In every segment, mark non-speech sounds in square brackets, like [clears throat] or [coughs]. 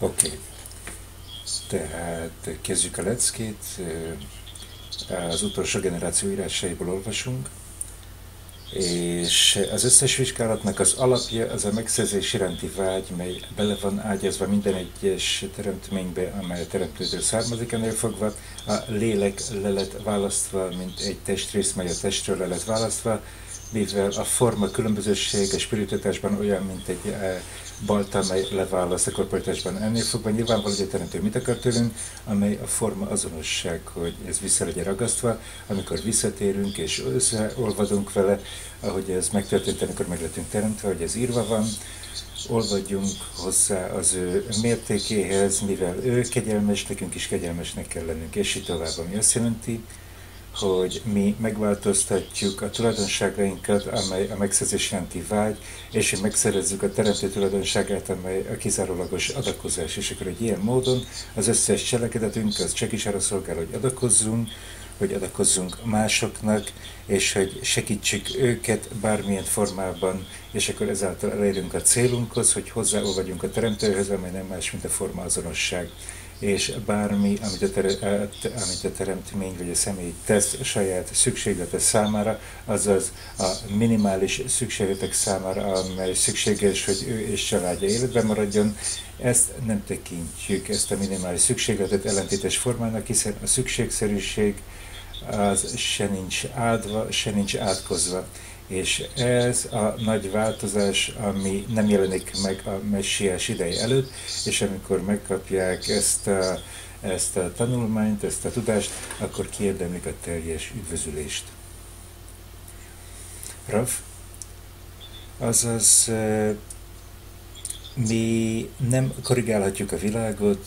Oké. Okay. Tehát kezdjük a leckét. Az utolsó generáció írásaiból olvasunk. És az összes vizsgálatnak az alapja az a megszerzés iránti vágy, mely bele van ágyazva minden egyes teremtménybe, amely a teremtőtől származik ennél fogva. A lélek le lett választva, mint egy testrész, mely a testről le lett választva, mivel a forma különbözőség a spiritutásban olyan, mint egy e, balta, amely leválaszt a korporatásban. Ennél fogva nyilvánvaló, hogy a teremtő mit akar tőlünk, amely a forma azonosság, hogy ez vissza legyen ragasztva, amikor visszatérünk és összeolvadunk vele, ahogy ez megtörtént, amikor meg lettünk teremtve, hogy ez írva van, olvadjunk hozzá az ő mértékéhez, mivel ő kegyelmes, nekünk is kegyelmesnek kell lennünk, és így tovább, ami azt jelenti, hogy mi megváltoztatjuk a tulajdonságainkat, amely a megszerzés jelenti vágy, és hogy megszerezzük a teremtő tulajdonságát, amely a kizárólagos adakozás. És akkor egy ilyen módon az összes cselekedetünk az csak is arra szolgál, hogy adakozzunk, hogy adakozzunk másoknak, és hogy segítsük őket bármilyen formában, és akkor ezáltal elérünk a célunkhoz, hogy hozzáolvadjunk a teremtőhöz, amely nem más, mint a forma azonosság és bármi, amit a, tere, amit a teremtmény vagy a személy tesz saját szükséglete számára, azaz a minimális szükségletek számára, amely szükséges, hogy ő és családja életben maradjon, ezt nem tekintjük, ezt a minimális szükségletet ellentétes formának, hiszen a szükségszerűség az se nincs áldva, se nincs átkozva. És ez a nagy változás, ami nem jelenik meg a messiás ideje előtt, és amikor megkapják ezt a, ezt a tanulmányt, ezt a tudást, akkor kiérdemlik a teljes üdvözülést. Rav, azaz mi nem korrigálhatjuk a világot,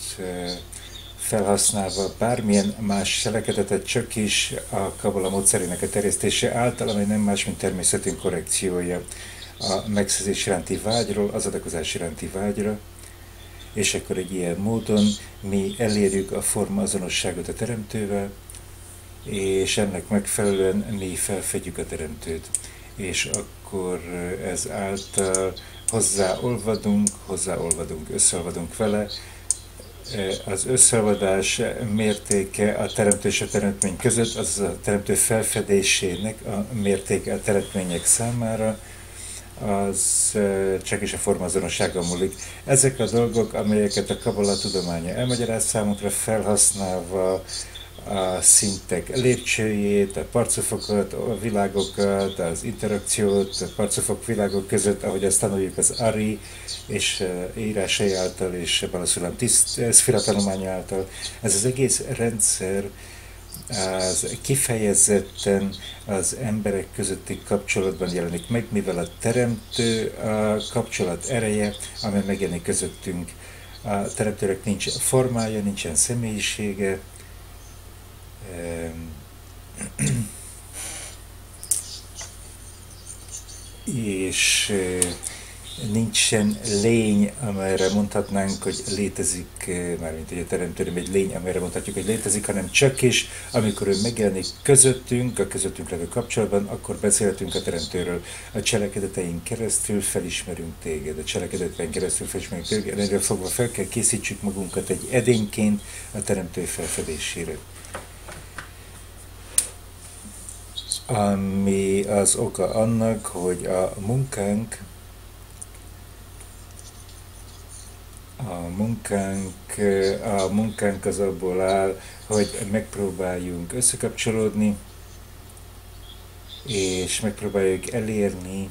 felhasználva bármilyen más cselekedetet, csak is a kabala módszerének a terjesztése által, amely nem más, mint természetünk korrekciója a megszerzés iránti vágyról, az adakozás iránti vágyra, és akkor egy ilyen módon mi elérjük a forma azonosságot a teremtővel, és ennek megfelelően mi felfedjük a teremtőt. És akkor ez által hozzáolvadunk, hozzáolvadunk, összeolvadunk vele, az összeadás mértéke a teremtő és a teremtmény között, az a teremtő felfedésének a mértéke a teremtmények számára, az csak is a formazonossága múlik. Ezek a dolgok, amelyeket a Kabbalah tudománya elmagyaráz számunkra felhasználva a szintek lépcsőjét, a parcofokat, a világokat, az interakciót, a parcofok világok között, ahogy ezt tanuljuk az Ari és írásai által, és Balasulam Szfira tanulmánya által. Ez az egész rendszer az kifejezetten az emberek közötti kapcsolatban jelenik meg, mivel a teremtő a kapcsolat ereje, amely megjelenik közöttünk. A teremtőnek nincs formája, nincsen személyisége, és nincsen lény, amelyre mondhatnánk, hogy létezik, mármint egy teremtő, egy lény, amelyre mondhatjuk, hogy létezik, hanem csak is, amikor ő megjelenik közöttünk, a közöttünk levő kapcsolatban, akkor beszélhetünk a teremtőről. A cselekedeteink keresztül felismerünk téged, a cselekedeteink keresztül felismerünk téged, erről fogva fel kell készítsük magunkat egy edényként a teremtő felfedésére. Ami az oka annak, hogy a munkánk a munkánk, a munkánk az abból áll, hogy megpróbáljunk összekapcsolódni, és megpróbáljuk elérni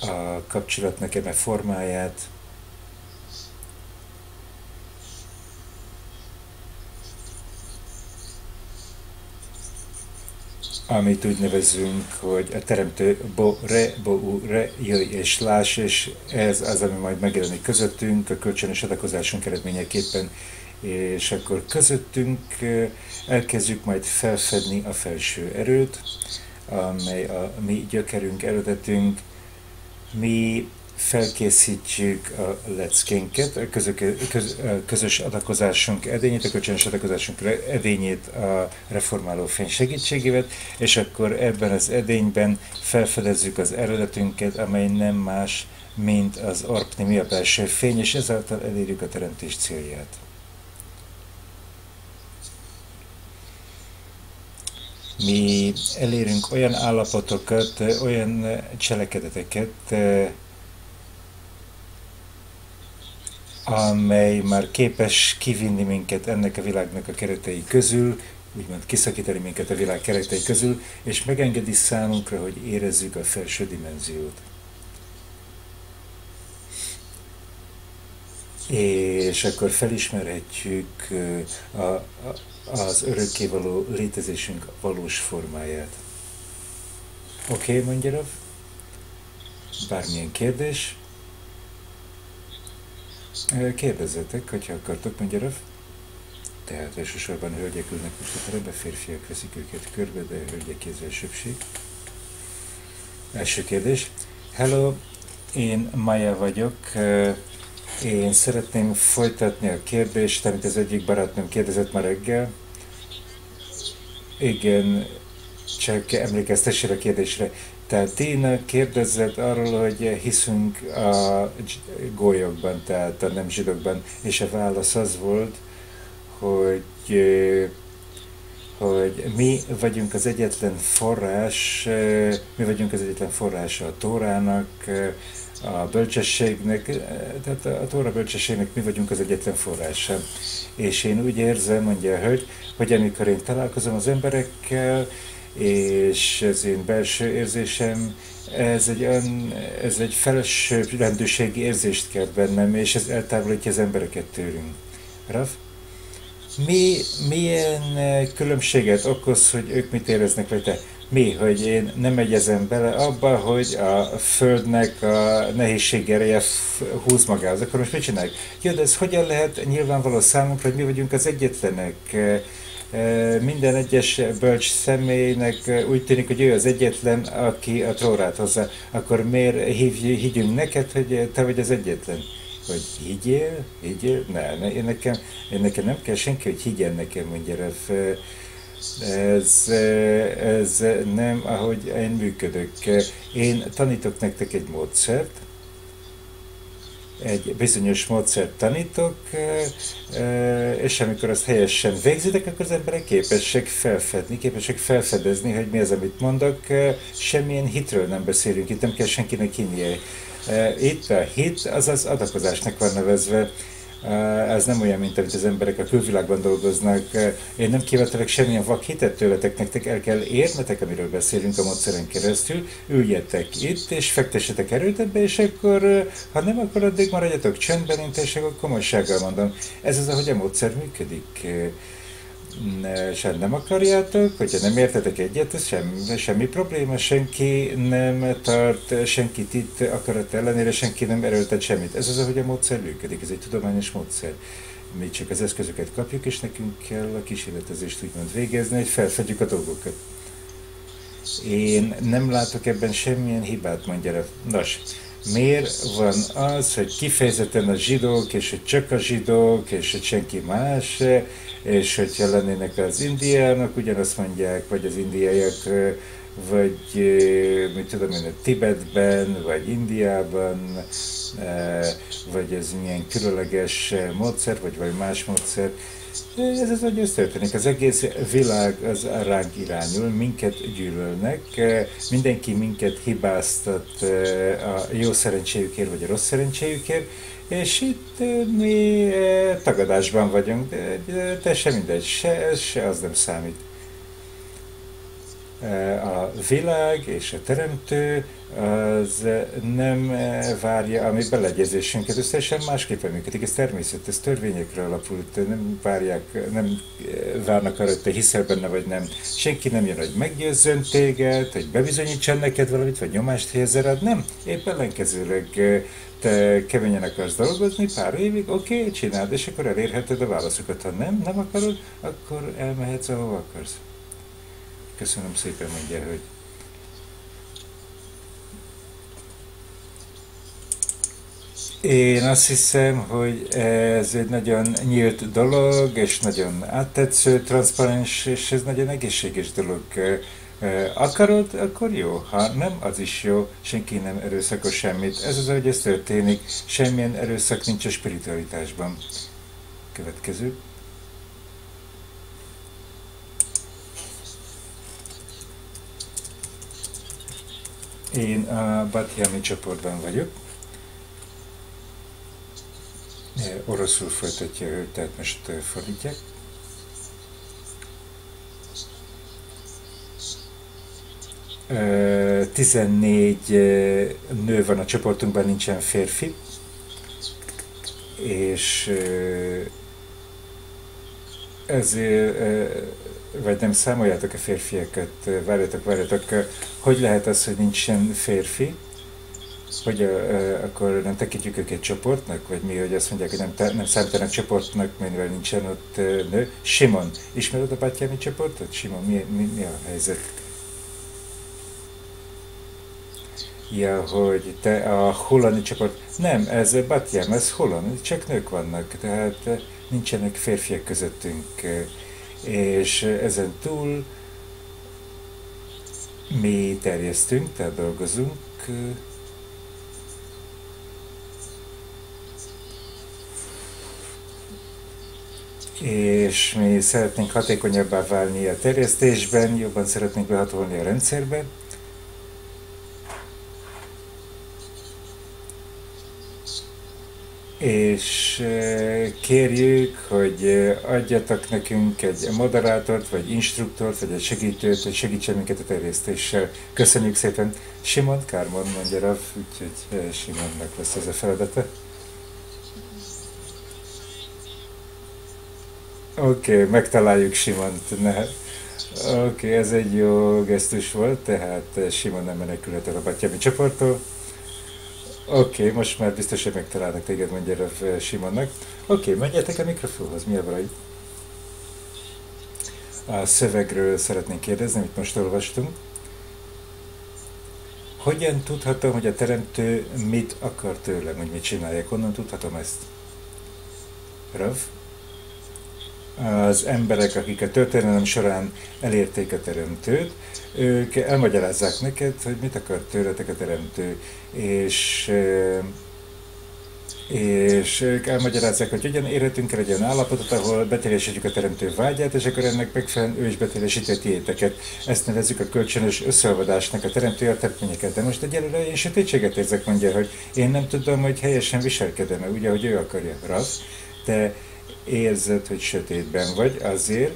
a kapcsolatnak eme formáját, amit úgy nevezünk, hogy a teremtő bo, re, bo, u, re, jöjj és láss, és ez az, ami majd megjelenik közöttünk, a kölcsönös adakozásunk eredményeképpen, és akkor közöttünk elkezdjük majd felfedni a felső erőt, amely a mi gyökerünk, eredetünk, mi felkészítjük a leckénket, a közös adakozásunk edényét, a kölcsönös adakozásunk edényét a reformáló fény segítségével, és akkor ebben az edényben felfedezzük az eredetünket, amely nem más, mint az arpni mi a belső fény, és ezáltal elérjük a teremtés célját. Mi elérünk olyan állapotokat, olyan cselekedeteket, amely már képes kivinni minket ennek a világnak a keretei közül, úgymond kiszakítani minket a világ keretei közül, és megengedi számunkra, hogy érezzük a felső dimenziót. És akkor felismerhetjük a, a, az örökkévaló létezésünk valós formáját. Oké, okay, mondja? Bármilyen kérdés? Kérdezzetek, hogyha akartok, mondja. Tehát elsősorban hölgyek ülnek most a terembe, férfiak veszik őket körbe, de hölgyek kézzel söpség. Első kérdés. Hello, én Maja vagyok. Én szeretném folytatni a kérdést, amit az egyik barátnőm kérdezett ma reggel. Igen, csak emlékeztessél a kérdésre. Tehát Tina kérdezett arról, hogy hiszünk a gólyokban, tehát a nem zsidókban, és a válasz az volt, hogy, hogy mi vagyunk az egyetlen forrás, mi vagyunk az egyetlen forrása a Tórának, a bölcsességnek, tehát a Tóra bölcsességnek mi vagyunk az egyetlen forrása. És én úgy érzem, mondja a hölgy, hogy amikor én találkozom az emberekkel, és az én belső érzésem, ez egy, olyan, ez egy felső rendőrségi érzést kelt bennem, és ez eltávolítja az embereket tőlünk. Rav? Mi, milyen különbséget okoz, hogy ők mit éreznek, vagy te? Mi, hogy én nem egyezem bele abba, hogy a Földnek a nehézség ereje húz magához. Akkor most mit csináljuk? Jó, de ez hogyan lehet nyilvánvaló számunkra, hogy mi vagyunk az egyetlenek? Minden egyes bölcs személynek úgy tűnik, hogy ő az egyetlen, aki a trónát hozza. Akkor miért hív, higgyünk neked, hogy te vagy az egyetlen? Hogy higgyél? Higgyél? Ne, ne én nekem, én nekem nem kell senki, hogy higgyen nekem, mondja ez, ez nem, ahogy én működök. Én tanítok nektek egy módszert, egy bizonyos módszert tanítok, és amikor azt helyesen végzitek, akkor az emberek képesek felfedni, képesek felfedezni, hogy mi az, amit mondok. Semmilyen hitről nem beszélünk, itt nem kell senkinek hinnie. Itt a hit, az az adakozásnak van nevezve. Ez nem olyan, mint amit az emberek a külvilágban dolgoznak. Én nem kivetelek semmilyen vak hitet tőletek, nektek el kell érnetek, amiről beszélünk a módszeren keresztül, üljetek itt, és fektessetek erőt ebbe, és akkor, ha nem, akkor addig maradjatok csendben, én teljesen komolysággal mondom. Ez az, ahogy a módszer működik sem nem akarjátok, hogyha nem értetek egyet, ez sem, semmi probléma, senki nem tart senkit itt akarat ellenére, senki nem erőltet semmit. Ez az, ahogy a módszer működik, ez egy tudományos módszer. Mi csak az eszközöket kapjuk, és nekünk kell a kísérletezést úgymond végezni, hogy felfedjük a dolgokat. Én nem látok ebben semmilyen hibát, mondja Nos, miért van az, hogy kifejezetten a zsidók, és hogy csak a zsidók, és hogy senki más, és hogyha lennének az indiának, ugyanazt mondják, vagy az indiaiak, vagy mit tudom én, Tibetben, vagy Indiában, vagy ez milyen különleges módszer, vagy vagy más módszer. Ez az, hogy ez történik. Az egész világ az ránk irányul, minket gyűlölnek, mindenki minket hibáztat a jó szerencséjükért, vagy a rossz szerencséjükért, és itt mi tagadásban vagyunk, de, de, de se mindegy, se, se az nem számít. A világ és a teremtő az nem várja a mi beleegyezésünket, ez teljesen másképpen működik, ez természet, ez törvényekre alapult, nem várják, nem várnak arra, hogy te hiszel benne vagy nem. Senki nem jön, hogy meggyőzzön téged, hogy bebizonyítson neked valamit, vagy nyomást helyezzel nem. Épp ellenkezőleg te keményen akarsz dolgozni pár évig, oké, okay, csináld, és akkor elérheted a válaszokat. Ha nem, nem akarod, akkor elmehetsz, ahova akarsz. Köszönöm szépen, mondja, hogy Én azt hiszem, hogy ez egy nagyon nyílt dolog, és nagyon áttetsző, transzparens, és ez nagyon egészséges dolog. Akarod, akkor jó. Ha nem, az is jó. Senki nem erőszakos semmit. Ez az, hogy ez történik. Semmilyen erőszak nincs a spiritualitásban. Következő. Én a Batyami csoportban vagyok. Oroszul folytatja ő, tehát most fordítják. 14 nő van a csoportunkban, nincsen férfi, és ezért, vagy nem számoljátok a férfiakat, várjatok, várjatok, hogy lehet az, hogy nincsen férfi, hogy uh, akkor nem tekintjük őket csoportnak, vagy mi, hogy azt mondják, hogy nem, nem számítanak csoportnak, mivel nincsen ott nő. Simon, ismered a Bátyámi csoportot? Simon, mi, mi, mi a helyzet? Ja, hogy te a holani csoport... Nem, ez Batjám, ez holland, csak nők vannak, tehát eh, nincsenek férfiak közöttünk. És ezen túl mi terjesztünk, tehát dolgozunk, és mi szeretnénk hatékonyabbá válni a terjesztésben, jobban szeretnénk behatolni a rendszerbe, és kérjük, hogy adjatok nekünk egy moderátort, vagy instruktort, vagy egy segítőt, hogy segítsen minket a terjesztéssel. Köszönjük szépen! Simon Kármon mondja Rav, úgyhogy Simonnak lesz ez a feladata. Oké, okay, megtaláljuk Simont. Ne. Oké, okay, ez egy jó gesztus volt, tehát Simon nem menekülhet a Batyami csoporttól. Oké, okay, most már biztos, hogy megtalálnak téged, mondja Rav Simonnak. Oké, okay, menjetek a mikrofonhoz, mi a baj? A szövegről szeretnénk kérdezni, amit most olvastunk. Hogyan tudhatom, hogy a teremtő mit akar tőlem, hogy mit csináljak? Honnan tudhatom ezt? Rav? Az emberek, akik a történelem során elérték a teremtőt, ők elmagyarázzák neked, hogy mit akar tőletek a teremtő, és és ők elmagyarázzák, hogy hogyan érhetünk el egy olyan állapotot, ahol beteljesítjük a teremtő vágyát, és akkor ennek megfelelően ő is beteljesíti a tiéteket. Ezt nevezzük a kölcsönös összeolvadásnak a teremtő a terményeket. De most egyelőre én sötétséget érzek, mondja, hogy én nem tudom, hogy helyesen viselkedem-e, úgy, ahogy ő akarja. Rasz, te érzed, hogy sötétben vagy, azért,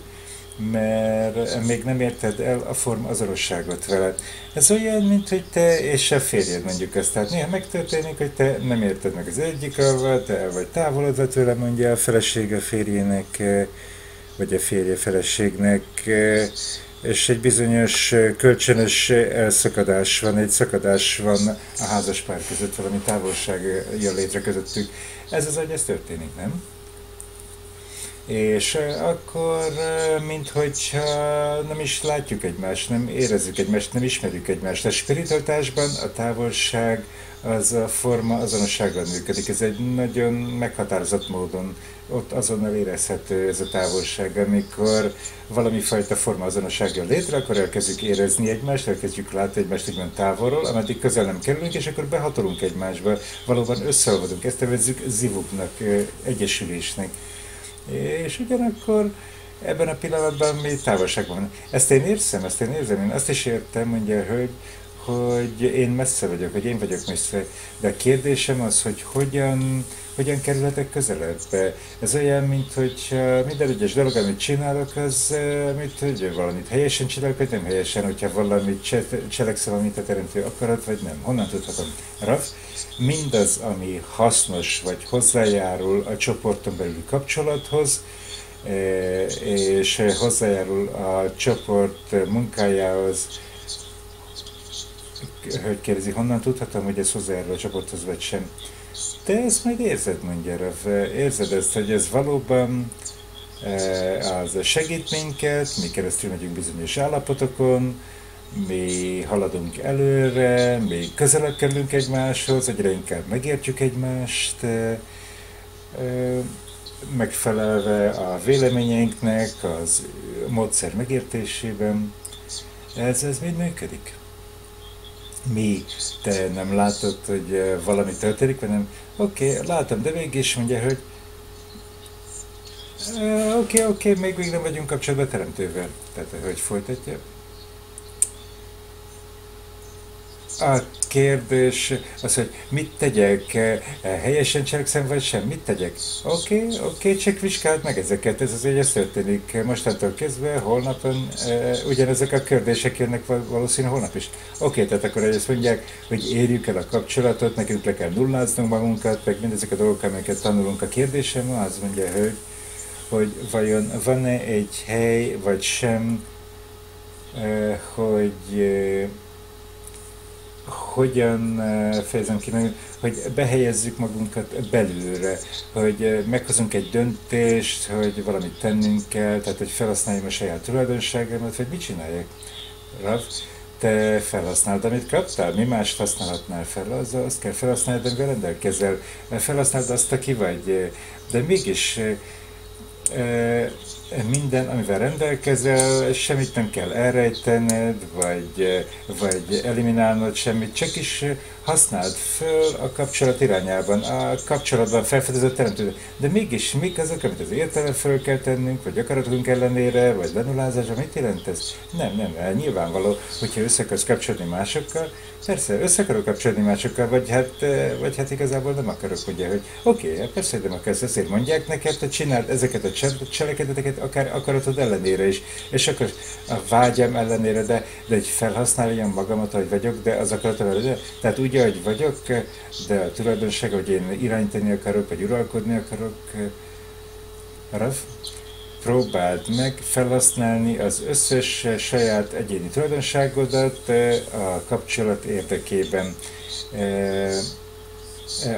mert még nem érted el a forma azonosságot veled. Ez olyan, mint hogy te és a férjed mondjuk ezt. Tehát néha megtörténik, hogy te nem érted meg az egyik alvat, te el vagy távolodva tőle, mondja a feleség a férjének, vagy a férje feleségnek, és egy bizonyos kölcsönös elszakadás van, egy szakadás van a házaspár között, valami távolság jön létre közöttük. Ez az, hogy ez történik, nem? És akkor minthogyha nem is látjuk egymást, nem érezzük egymást, nem ismerjük egymást. A spiritualitásban a távolság az a forma azonossággal működik. Ez egy nagyon meghatározott módon ott azonnal érezhető ez a távolság, amikor valami fajta forma azonossággal létre, akkor elkezdjük érezni egymást, elkezdjük látni egymást egyben távolról, ameddig közel nem kerülünk, és akkor behatolunk egymásba, valóban összeolvadunk. Ezt nevezzük zivuknak, egyesülésnek és ugyanakkor ebben a pillanatban mi távolság van. Ezt én érzem, ezt én érzem, én azt is értem, mondja a hölgy, hogy én messze vagyok, hogy én vagyok messze, de a kérdésem az, hogy hogyan, hogyan kerülhetek közelebb. Ez olyan, mint hogy minden egyes dolog, amit csinálok, az, mint hogy valamit helyesen csinálok, vagy nem helyesen, hogyha valamit cselekszem, amit a teremtő akarat, vagy nem. Honnan tudhatom? Raf, mindaz, ami hasznos, vagy hozzájárul a csoporton belüli kapcsolathoz, és hozzájárul a csoport munkájához, hogy kérdezi, honnan tudhatom, hogy ez hozzájárul a csoporthoz, vagy sem. Te ezt majd érzed, mondja Rav. Érzed ezt, hogy ez valóban eh, az segít minket, mi keresztül megyünk bizonyos állapotokon, mi haladunk előre, mi közelebb kerülünk egymáshoz, egyre inkább megértjük egymást, eh, eh, megfelelve a véleményeinknek, az módszer megértésében, Ez, ez mind működik. Mi, te nem látod, hogy valami történik, vagy nem? Oké, okay, látom, de mégis mondja, hogy oké, uh, oké, okay, okay, még, még nem vagyunk kapcsolatban teremtővel. Tehát, hogy folytatja. A kérdés az, hogy mit tegyek, eh, helyesen cselekszem, vagy sem, mit tegyek? Oké, okay, oké, okay, csak vizsgáld meg ezeket, ez azért ez történik mostantól kezdve, holnapon e, ugyanezek a kérdések jönnek valószínű holnap is. Oké, okay, tehát akkor ezt mondják, hogy érjük el a kapcsolatot, nekünk le kell nulláznunk magunkat, meg mindezek a dolgok, amelyeket tanulunk. A kérdésem az mondja, hogy, hogy vajon van-e egy hely, vagy sem, e, hogy e, hogyan eh, fejezem ki, hogy behelyezzük magunkat belőle, hogy eh, meghozunk egy döntést, hogy valamit tennünk kell, tehát hogy felhasználjam a saját tulajdonságomat, vagy mit csináljak? Rav, te felhasználod, amit kaptál, mi mást használhatnál fel, az, azt kell felhasználni, amivel rendelkezel. Felhasználod azt, aki vagy, eh, de mégis minden, amivel rendelkezel, semmit nem kell elrejtened, vagy, vagy eliminálnod semmit, csak is használd föl a kapcsolat irányában, a kapcsolatban felfedezett teremtő. De mégis mik azok, amit az értelem föl kell tennünk, vagy akaratunk ellenére, vagy lenulázásra, mit jelent ez? Nem, nem, nyilvánvaló, hogyha össze akarsz kapcsolni másokkal, persze, össze akarok kapcsolni másokkal, vagy hát, vagy hát igazából nem akarok, ugye, hogy oké, okay, persze, hogy nem akarsz, ezért mondják neked, hogy csináld ezeket a cselekedeteket, akár akaratod ellenére is, és akkor a vágyam ellenére, de, de egy felhasználjam magamat, hogy vagyok, de az akaratom ellenére, tehát úgy, hogy vagyok, de a tulajdonság, hogy én irányítani akarok, vagy uralkodni akarok, Rav, próbáld meg felhasználni az összes saját egyéni tulajdonságodat a kapcsolat érdekében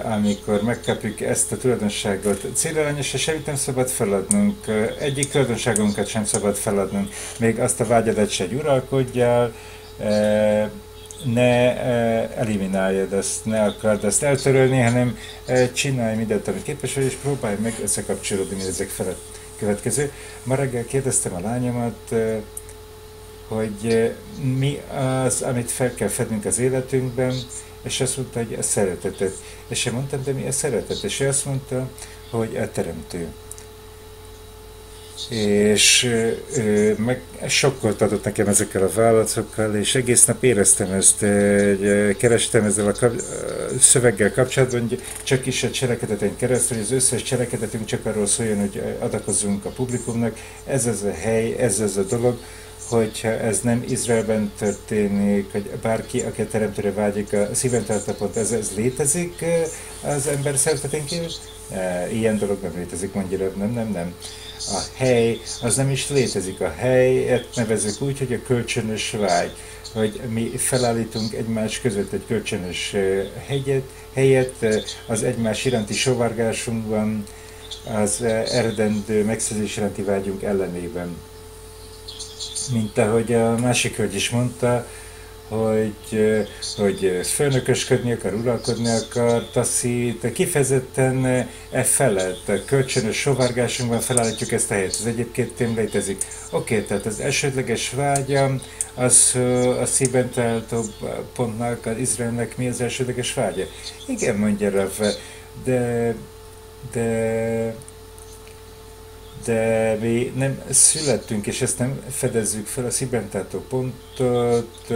amikor megkapjuk ezt a tulajdonságot. Célirányosra semmit nem szabad feladnunk, egyik tulajdonságunkat sem szabad feladnunk, még azt a vágyadat se uralkodjál, ne elimináljad ezt, ne akard ezt eltörölni, hanem csinálj mindent, amit képes vagy, és próbálj meg összekapcsolódni mindezek felett. Következő. Ma reggel kérdeztem a lányomat, hogy mi az, amit fel kell fednünk az életünkben, és azt mondta, hogy a szeretetet. És én mondtam, de mi a szeretet? És ő azt mondta, hogy a teremtő. És ő, meg sokkal adott nekem ezekkel a válaszokkal, és egész nap éreztem ezt, hogy kerestem ezzel a kap, szöveggel kapcsolatban, hogy csak is a cselekedeten keresztül, hogy az összes cselekedetünk csak arról szóljon, hogy adakozunk a publikumnak, ez az a hely, ez az a dolog, hogyha ez nem Izraelben történik, hogy bárki, aki a teremtőre vágyik, a szíven tartapont, ez, ez létezik az ember? Eh, ilyen dolog nem létezik, mondja, nem, nem, nem. A hely, az nem is létezik. A helyet nevezik úgy, hogy a kölcsönös vágy, hogy mi felállítunk egymás között egy kölcsönös hegyet, helyet, az egymás iránti sovárgásunkban, az eredendő megszerzés iránti vágyunk ellenében mint ahogy a másik hölgy is mondta, hogy, hogy főnökösködni akar, uralkodni akar, taszít, kifejezetten e felett, kölcsönös sovárgásunkban felállítjuk ezt a helyet. Ez egyébként tém létezik. Oké, okay, tehát az elsődleges vágyam, az a szívben található pontnak, az Izraelnek mi az elsődleges vágya? Igen, mondja Rav, de, de de mi nem születtünk, és ezt nem fedezzük fel a szibentátó pontot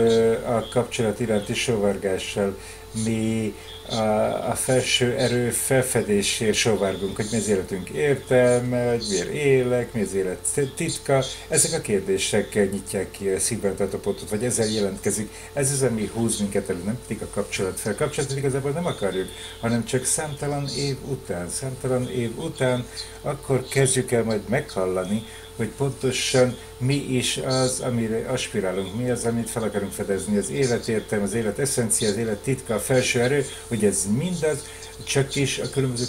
a kapcsolat iránti sóvargással. Mi a, a felső erő felfedésért sóvárgunk, hogy mi az életünk értelme, hogy miért élek, mi az élet titka. Ezek a kérdések nyitják ki a szívbentartó pontot, vagy ezzel jelentkezik. Ez az, ami húz minket elő, nem pedig a kapcsolat fel. Kapcsolatot igazából nem akarjuk, hanem csak számtalan év után, számtalan év után, akkor kezdjük el majd meghallani, hogy pontosan mi is az, amire aspirálunk, mi az, amit fel akarunk fedezni, az életértelem, az élet eszencia, az élet titka, a felső erő, hogy ez mindaz, csak is a különböző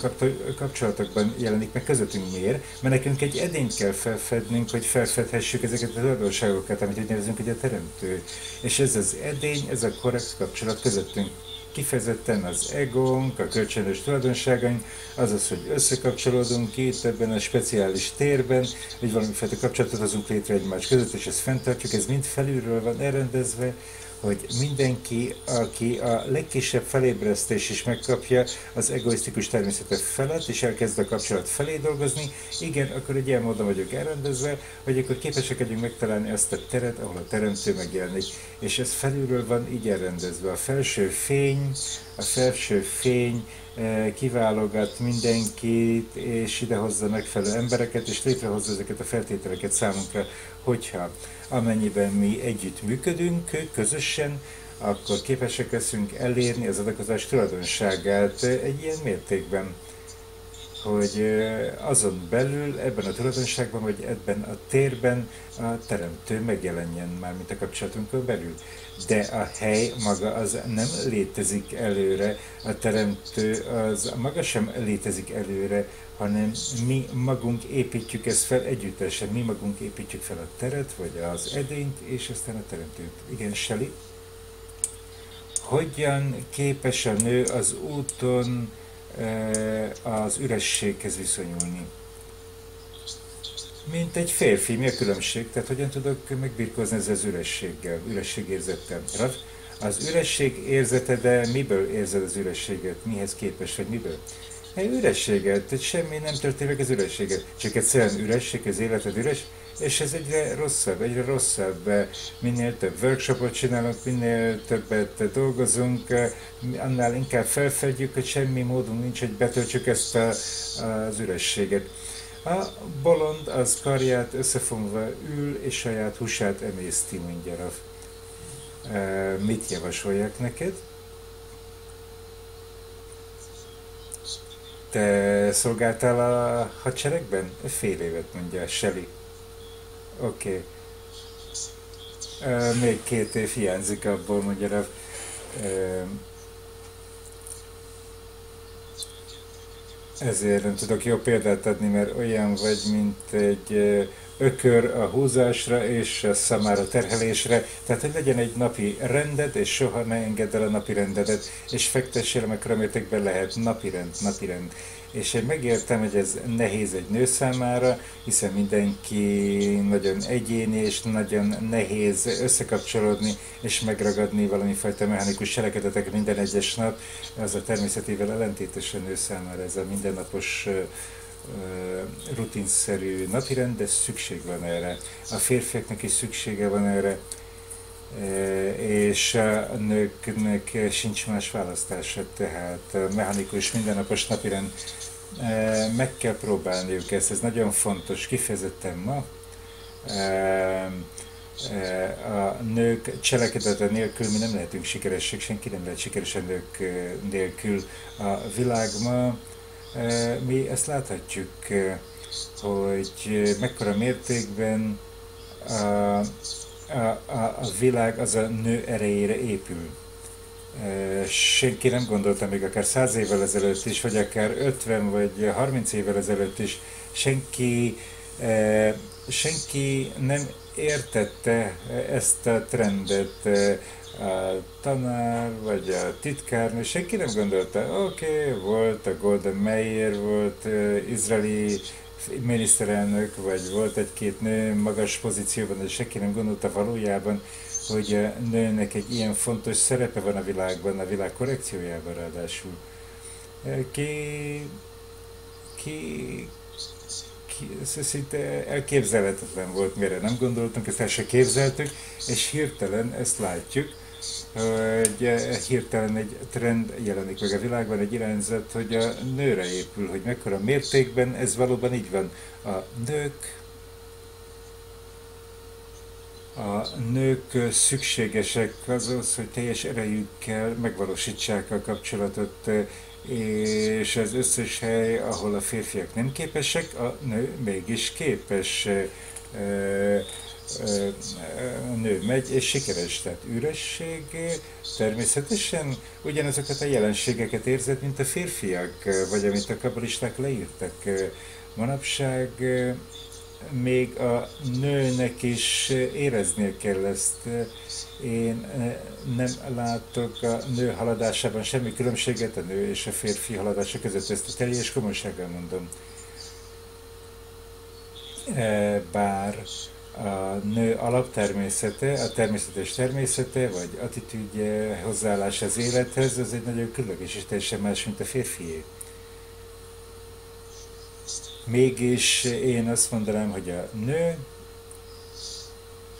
kapcsolatokban jelenik meg közöttünk. Miért? Mert nekünk egy edényt kell felfednünk, hogy felfedhessük ezeket az adósságokat, amit úgy nevezünk, hogy a teremtő. És ez az edény, ez a korrekt kapcsolat közöttünk. Kifejezetten az egónk, a kölcsönös tulajdonságaink, azaz, hogy összekapcsolódunk itt ebben a speciális térben, hogy valamifajta kapcsolatot hozunk létre egymás között, és ezt fenntartjuk, ez mind felülről van elrendezve, hogy mindenki, aki a legkisebb felébresztés is megkapja az egoisztikus természetet felett, és elkezd a kapcsolat felé dolgozni, igen, akkor egy ilyen módon vagyok elrendezve, hogy akkor képesek vagyunk megtalálni azt a teret, ahol a teremtő megjelenik. És ez felülről van így elrendezve. A felső fény, a felső fény eh, kiválogat mindenkit, és idehozza megfelelő embereket, és létrehozza ezeket a feltételeket számunkra, hogyha amennyiben mi együtt működünk közösen, akkor képesek leszünk elérni az adakozás tulajdonságát egy ilyen mértékben, hogy azon belül, ebben a tulajdonságban, vagy ebben a térben a teremtő megjelenjen már, mint a kapcsolatunkon belül. De a hely maga az nem létezik előre, a teremtő az maga sem létezik előre, hanem mi magunk építjük ezt fel együttesen, mi magunk építjük fel a teret, vagy az edényt, és aztán a teremtőt. Igen, Seli? Hogyan képes a nő az úton e, az ürességhez viszonyulni? Mint egy férfi, mi a különbség? Tehát hogyan tudok megbirkózni ezzel az ürességgel, ürességérzettel? Az üresség érzete, de miből érzed az ürességet? Mihez képes, vagy miből? Egy ürességet, tehát semmi nem történik az ürességet. Csak egyszerűen üresség, az életed üres, és ez egyre rosszabb, egyre rosszabb. Minél több workshopot csinálunk, minél többet dolgozunk, annál inkább felfedjük, hogy semmi módunk nincs, hogy betöltsük ezt a, az ürességet. A bolond az karját összefonva ül, és saját húsát emészti, mondja. Mit javasoljak neked? Te szolgáltál a hadseregben? Fél évet mondja Shelly. Oké. Okay. még két év hiányzik abból, mondja ezért nem tudok jó példát adni, mert olyan vagy, mint egy ökör a húzásra és a szamára terhelésre, tehát hogy legyen egy napi rended, és soha ne engedd el a napi rendedet, és fektessél, amikor mértékben lehet napi rend. És én megértem, hogy ez nehéz egy nő számára, hiszen mindenki nagyon egyéni, és nagyon nehéz összekapcsolódni, és megragadni valami fajta mechanikus cselekedetek minden egyes nap. Az a természetével ellentétes a nő számára ez a mindennapos rutinszerű napirend, de szükség van erre. A férfiaknak is szüksége van erre, és a nőknek sincs más választása, tehát mechanikus, mindennapos napirend. Meg kell próbálniuk ezt, ez nagyon fontos, kifejezetten ma. A nők cselekedete nélkül mi nem lehetünk sikeresek, senki nem lehet sikeres a nők nélkül a világban mi ezt láthatjuk, hogy mekkora mértékben a, a, a, világ az a nő erejére épül. Senki nem gondolta még akár száz évvel ezelőtt is, vagy akár 50 vagy 30 évvel ezelőtt is, senki, senki nem értette ezt a trendet, tanár, vagy a titkárnő, senki nem gondolta, oké, okay, volt a Golden Meir, volt uh, izraeli miniszterelnök, vagy volt egy-két nő magas pozícióban, de senki nem gondolta valójában, hogy a nőnek egy ilyen fontos szerepe van a világban, a világ korrekciójában ráadásul. Ki, ki, ki, ez szinte elképzelhetetlen volt, mire nem gondoltunk, ezt el se képzeltük, és hirtelen ezt látjuk, hogy hirtelen egy trend jelenik meg a világban, egy irányzat, hogy a nőre épül, hogy mekkora mértékben ez valóban így van. A nők a nők szükségesek azhoz, hogy teljes erejükkel megvalósítsák a kapcsolatot, és az összes hely, ahol a férfiak nem képesek, a nő mégis képes nő megy, és sikeres, tehát üresség, természetesen ugyanazokat a jelenségeket érzed, mint a férfiak, vagy amit a kabalisták leírtak. Manapság még a nőnek is éreznie kell ezt. Én nem látok a nő haladásában semmi különbséget a nő és a férfi haladása között, ezt a teljes komolysággal mondom. Bár a nő alaptermészete, a természetes természete, vagy attitűdje, hozzáállás az élethez, az egy nagyon különleges és teljesen más, mint a férfié. Mégis én azt mondanám, hogy a nő,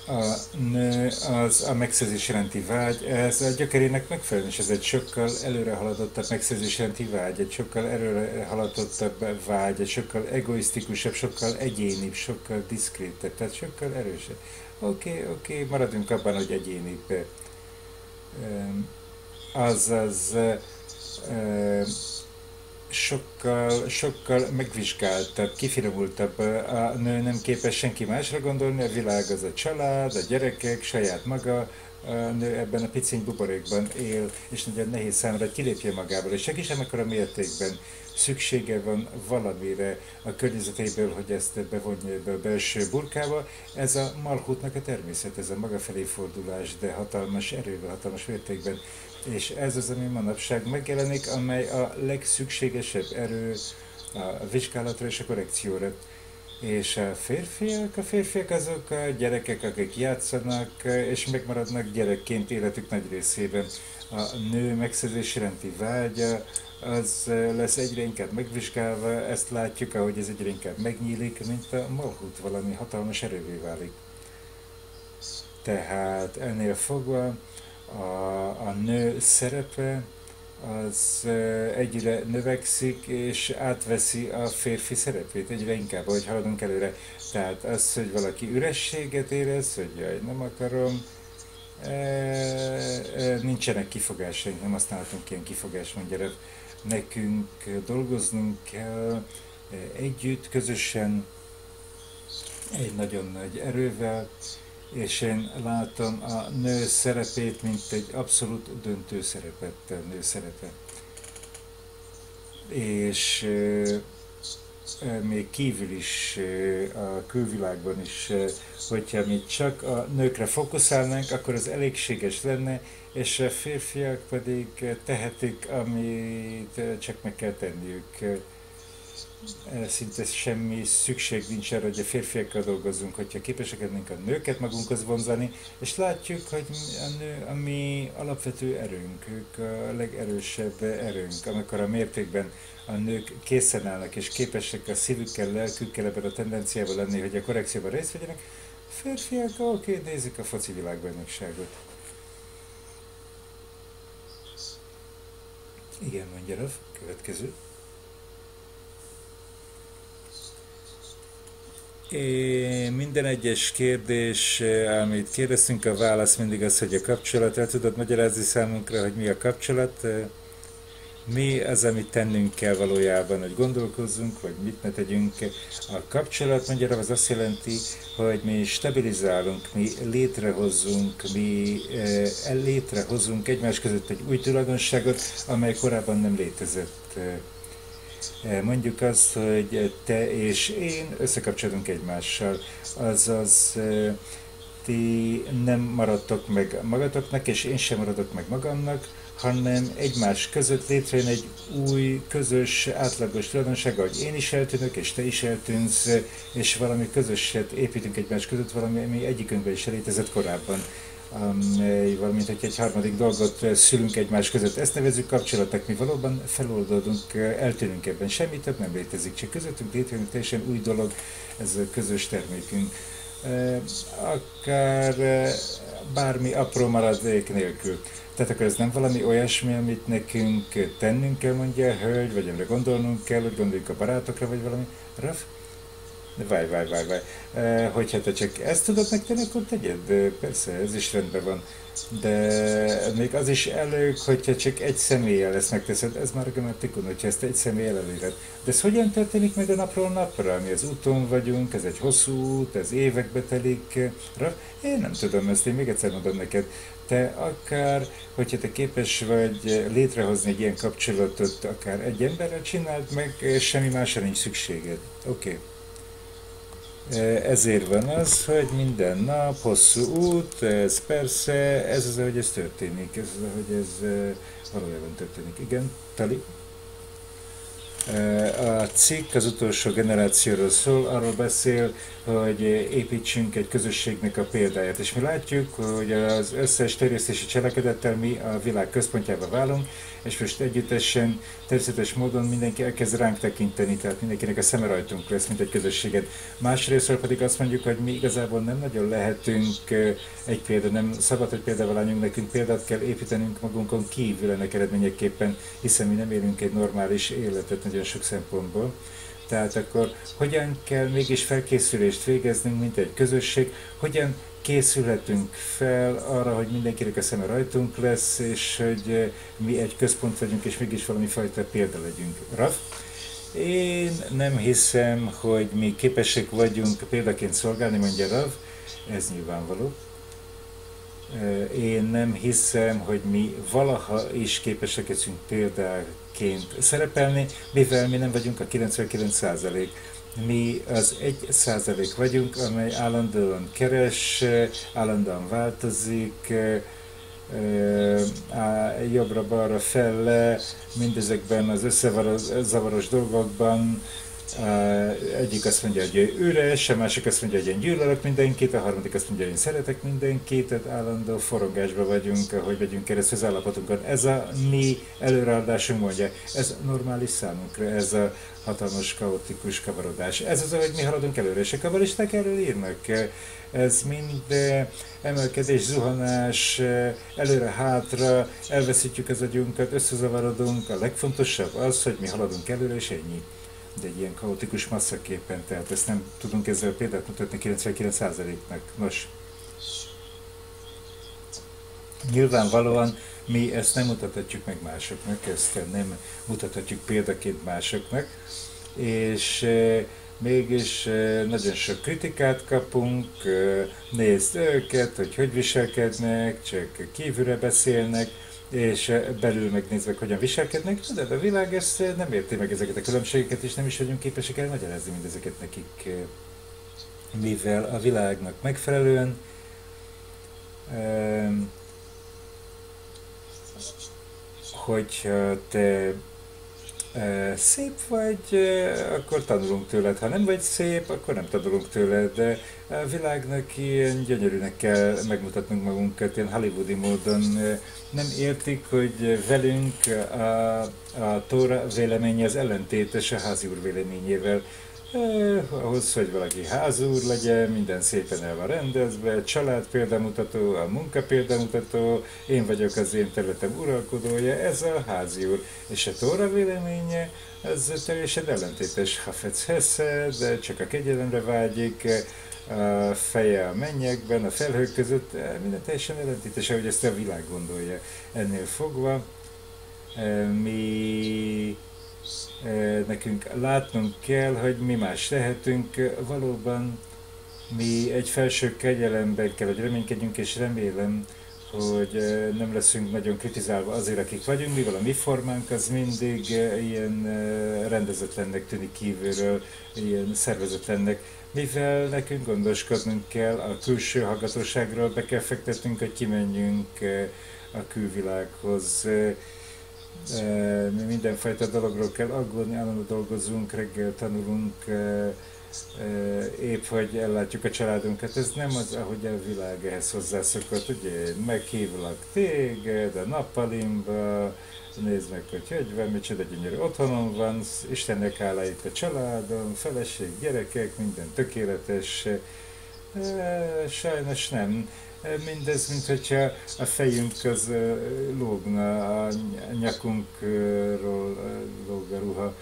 a nő az a megszerzés jelenti vágy, ez a gyökerének megfelelően, és ez egy sokkal előre haladottabb megszerzés jelenti vágy, egy sokkal előre haladottabb vágy, egy sokkal egoisztikusabb, sokkal egyénibb, sokkal diszkrétebb, tehát sokkal erősebb. Oké, okay, oké, okay, maradjunk abban, hogy egyénibb. Azaz, sokkal, sokkal megvizsgáltabb, kifinomultabb. A nő nem képes senki másra gondolni, a világ az a család, a gyerekek, saját maga, a nő ebben a piciny buborékban él, és nagyon nehéz számra, hogy kilépje magából, és senki sem a mértékben szüksége van valamire a környezetéből, hogy ezt bevonja ebbe a belső burkába. Ez a malhutnak a természet, ez a maga felé fordulás, de hatalmas erővel, hatalmas mértékben és ez az, ami manapság megjelenik, amely a legszükségesebb erő a vizsgálatra és a korrekcióra. És a férfiak, a férfiak azok a gyerekek, akik játszanak, és megmaradnak gyerekként életük nagy részében. A nő megszerzés iránti vágya, az lesz egyre inkább megvizsgálva, ezt látjuk, ahogy ez egyre inkább megnyílik, mint a malhut valami hatalmas erővé válik. Tehát ennél fogva a, a nő szerepe az egyre növekszik, és átveszi a férfi szerepét egyre inkább, ahogy haladunk előre. Tehát az, hogy valaki ürességet érez, hogy jaj, nem akarom, e, e, nincsenek kifogásaink, nem használhatunk ilyen kifogás, mondja Nekünk dolgoznunk kell együtt, közösen, egy nagyon nagy erővel, és én látom a nő szerepét, mint egy abszolút döntő szerepet, a nő szerepe. És még kívül is, a külvilágban is, hogyha mi csak a nőkre fókuszálnánk, akkor az elégséges lenne, és a férfiak pedig tehetik, amit csak meg kell tenniük szinte semmi szükség nincs arra, hogy a férfiakkal dolgozzunk, hogyha képesek lennénk a nőket magunkhoz vonzani, és látjuk, hogy a nő a mi alapvető erőnk, ők a legerősebb erőnk, amikor a mértékben a nők készen állnak, és képesek a szívükkel, lelkükkel ebben a tendenciában lenni, hogy a korrekcióban részt vegyenek, férfiak, oké, okay, nézik a foci világbajnokságot. Igen, mondja Rav, következő. É, minden egyes kérdés, amit kérdeztünk, a válasz mindig az, hogy a kapcsolat. El tudod magyarázni számunkra, hogy mi a kapcsolat? Mi az, amit tennünk kell valójában, hogy gondolkozzunk, vagy mit ne tegyünk. A kapcsolat magyarul az azt jelenti, hogy mi stabilizálunk, mi létrehozzunk, mi létrehozunk egymás között egy új tulajdonságot, amely korábban nem létezett mondjuk azt, hogy te és én összekapcsolunk egymással, azaz ti nem maradtok meg magatoknak, és én sem maradok meg magamnak, hanem egymás között létrejön egy új, közös, átlagos tulajdonság, hogy én is eltűnök, és te is eltűnsz, és valami közöset építünk egymás között, valami, ami egyikünkben is létezett korábban valamint hogy egy harmadik dolgot szülünk egymás között. Ezt nevezük kapcsolatnak, mi valóban feloldódunk, eltűnünk ebben. Semmi több nem létezik, csak közöttünk létrejön teljesen új dolog, ez a közös termékünk. Akár bármi apró maradék nélkül. Tehát akkor ez nem valami olyasmi, amit nekünk tennünk kell, mondja a hölgy, vagy amire gondolnunk kell, hogy gondoljuk a barátokra, vagy valami. Raf? Várj, várj, várj, várj. E, hogyha te csak ezt tudod megtenni, akkor tegyed. Persze, ez is rendben van. De még az is elég, hogyha csak egy személlyel ezt megteszed, ez már grammatikon, hogyha ezt egy személlyel előred. De ez hogyan történik meg a napról napra? Mi az úton vagyunk, ez egy hosszú út, ez évekbe telik. Én nem tudom ezt, én még egyszer mondom neked. Te akár, hogyha te képes vagy létrehozni egy ilyen kapcsolatot, akár egy emberrel csináld meg, semmi másra nincs szükséged. Oké. Okay. Ezért van az, hogy minden nap hosszú út, ez persze, ez az, ahogy ez történik, ez az, ahogy ez valójában történik. Igen, Tali? A cikk az utolsó generációról szól, arról beszél, hogy építsünk egy közösségnek a példáját. És mi látjuk, hogy az összes terjesztési cselekedettel mi a világ központjába válunk, és most együttesen, természetes módon mindenki elkezd ránk tekinteni, tehát mindenkinek a szeme rajtunk lesz, mint egy közösséget. Másrésztről pedig azt mondjuk, hogy mi igazából nem nagyon lehetünk egy példa, nem szabad, hogy példával lányunk, nekünk példát kell építenünk magunkon kívül ennek eredményeképpen, hiszen mi nem élünk egy normális életet nagyon sok szempontból. Tehát akkor hogyan kell mégis felkészülést végeznünk, mint egy közösség, hogyan készülhetünk fel arra, hogy mindenkinek a szeme rajtunk lesz, és hogy eh, mi egy központ vagyunk, és mégis valami fajta példa legyünk. Raf? Én nem hiszem, hogy mi képesek vagyunk példaként szolgálni, mondja Rav, ez nyilvánvaló. Eh, én nem hiszem, hogy mi valaha is képesek leszünk példaként szerepelni, mivel mi nem vagyunk a 99 százalék mi az egy százalék vagyunk, amely állandóan keres, állandóan változik, jobbra-balra felle, mindezekben az összezavaros dolgokban, egyik azt mondja, hogy üres, a másik azt mondja, hogy én gyűlölök mindenkit, a harmadik azt mondja, hogy én szeretek mindenkit, tehát állandó forogásban vagyunk, ahogy vegyünk keresztül az állapotunkon. Ez a mi előreadásunk mondja, ez normális számunkra, ez a hatalmas, kaotikus kavarodás. Ez az, hogy mi haladunk előre, és a kabalisták erről írnak. Ez mind emelkedés, zuhanás, előre-hátra, elveszítjük az agyunkat, összezavarodunk. A legfontosabb az, hogy mi haladunk előre, és ennyi de egy ilyen kaotikus masszaképpen, tehát ezt nem tudunk ezzel példát mutatni 99%-nak. Nos, nyilvánvalóan mi ezt nem mutathatjuk meg másoknak, ezt nem mutathatjuk példaként másoknak, és e, mégis e, nagyon sok kritikát kapunk, e, nézd őket, hogy hogy viselkednek, csak kívülre beszélnek, és belül megnézve, hogyan viselkednek, de a világ ezt nem érti meg ezeket a különbségeket, és nem is vagyunk képesek elmagyarázni mindezeket nekik, mivel a világnak megfelelően hogyha te szép vagy, akkor tanulunk tőled. Ha nem vagy szép, akkor nem tanulunk tőled. De a világnak ilyen gyönyörűnek kell megmutatnunk magunkat, ilyen hollywoodi módon. Nem értik, hogy velünk a, a Tóra véleménye az ellentétes a házi úr véleményével. Eh, ahhoz, hogy valaki házúr legyen, minden szépen el van rendezve, család példamutató, a munka példamutató, én vagyok az én területem uralkodója, ez a házi úr. És a Tóra véleménye, ez teljesen ellentétes. Hafetz de csak a kegyelemre vágyik, a feje a mennyekben, a felhők között, minden teljesen ellentétes, ahogy ezt a világ gondolja. Ennél fogva eh, mi nekünk látnunk kell, hogy mi más lehetünk. Valóban mi egy felső kegyelemben kell, hogy reménykedjünk, és remélem, hogy nem leszünk nagyon kritizálva azért, akik vagyunk, mivel a mi formánk az mindig ilyen rendezetlennek tűnik kívülről, ilyen szervezetlennek, mivel nekünk gondoskodnunk kell a külső hallgatóságról, be kell fektetnünk, hogy kimenjünk a külvilághoz, mi mindenfajta dologról kell aggódni, állandóan dolgozunk, reggel tanulunk, épp hogy ellátjuk a családunkat. Ez nem az, ahogy a világ ehhez hozzászokott. Ugye meghívlak téged a nappalimba, nézd meg, hogy hogy van, micsoda gyönyörű otthonom van, Istennek hála itt a családom, feleség, gyerekek, minden tökéletes. Sajnos nem mindez, mint hogyha a fejünk az lógna, a nyakunkról lóg a ruha,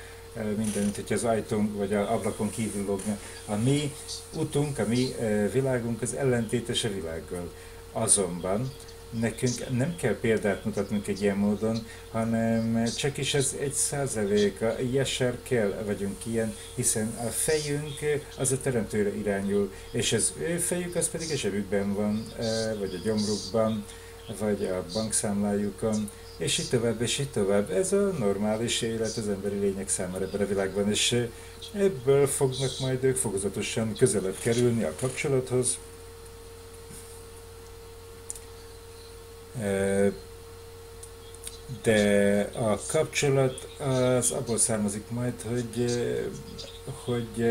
minden, mint hogyha az ajtón vagy az ablakon kívül lógna. A mi utunk, a mi világunk az ellentétes a világgal. Azonban nekünk nem kell példát mutatnunk egy ilyen módon, hanem csak is ez egy a jeser kell vagyunk ilyen, hiszen a fejünk az a teremtőre irányul, és az ő fejük az pedig a zsebükben van, vagy a gyomrukban, vagy a bankszámlájukon, és így tovább, és így tovább. Ez a normális élet az emberi lények számára ebben a világban, és ebből fognak majd ők fokozatosan közelebb kerülni a kapcsolathoz. De a kapcsolat az abból származik majd, hogy, hogy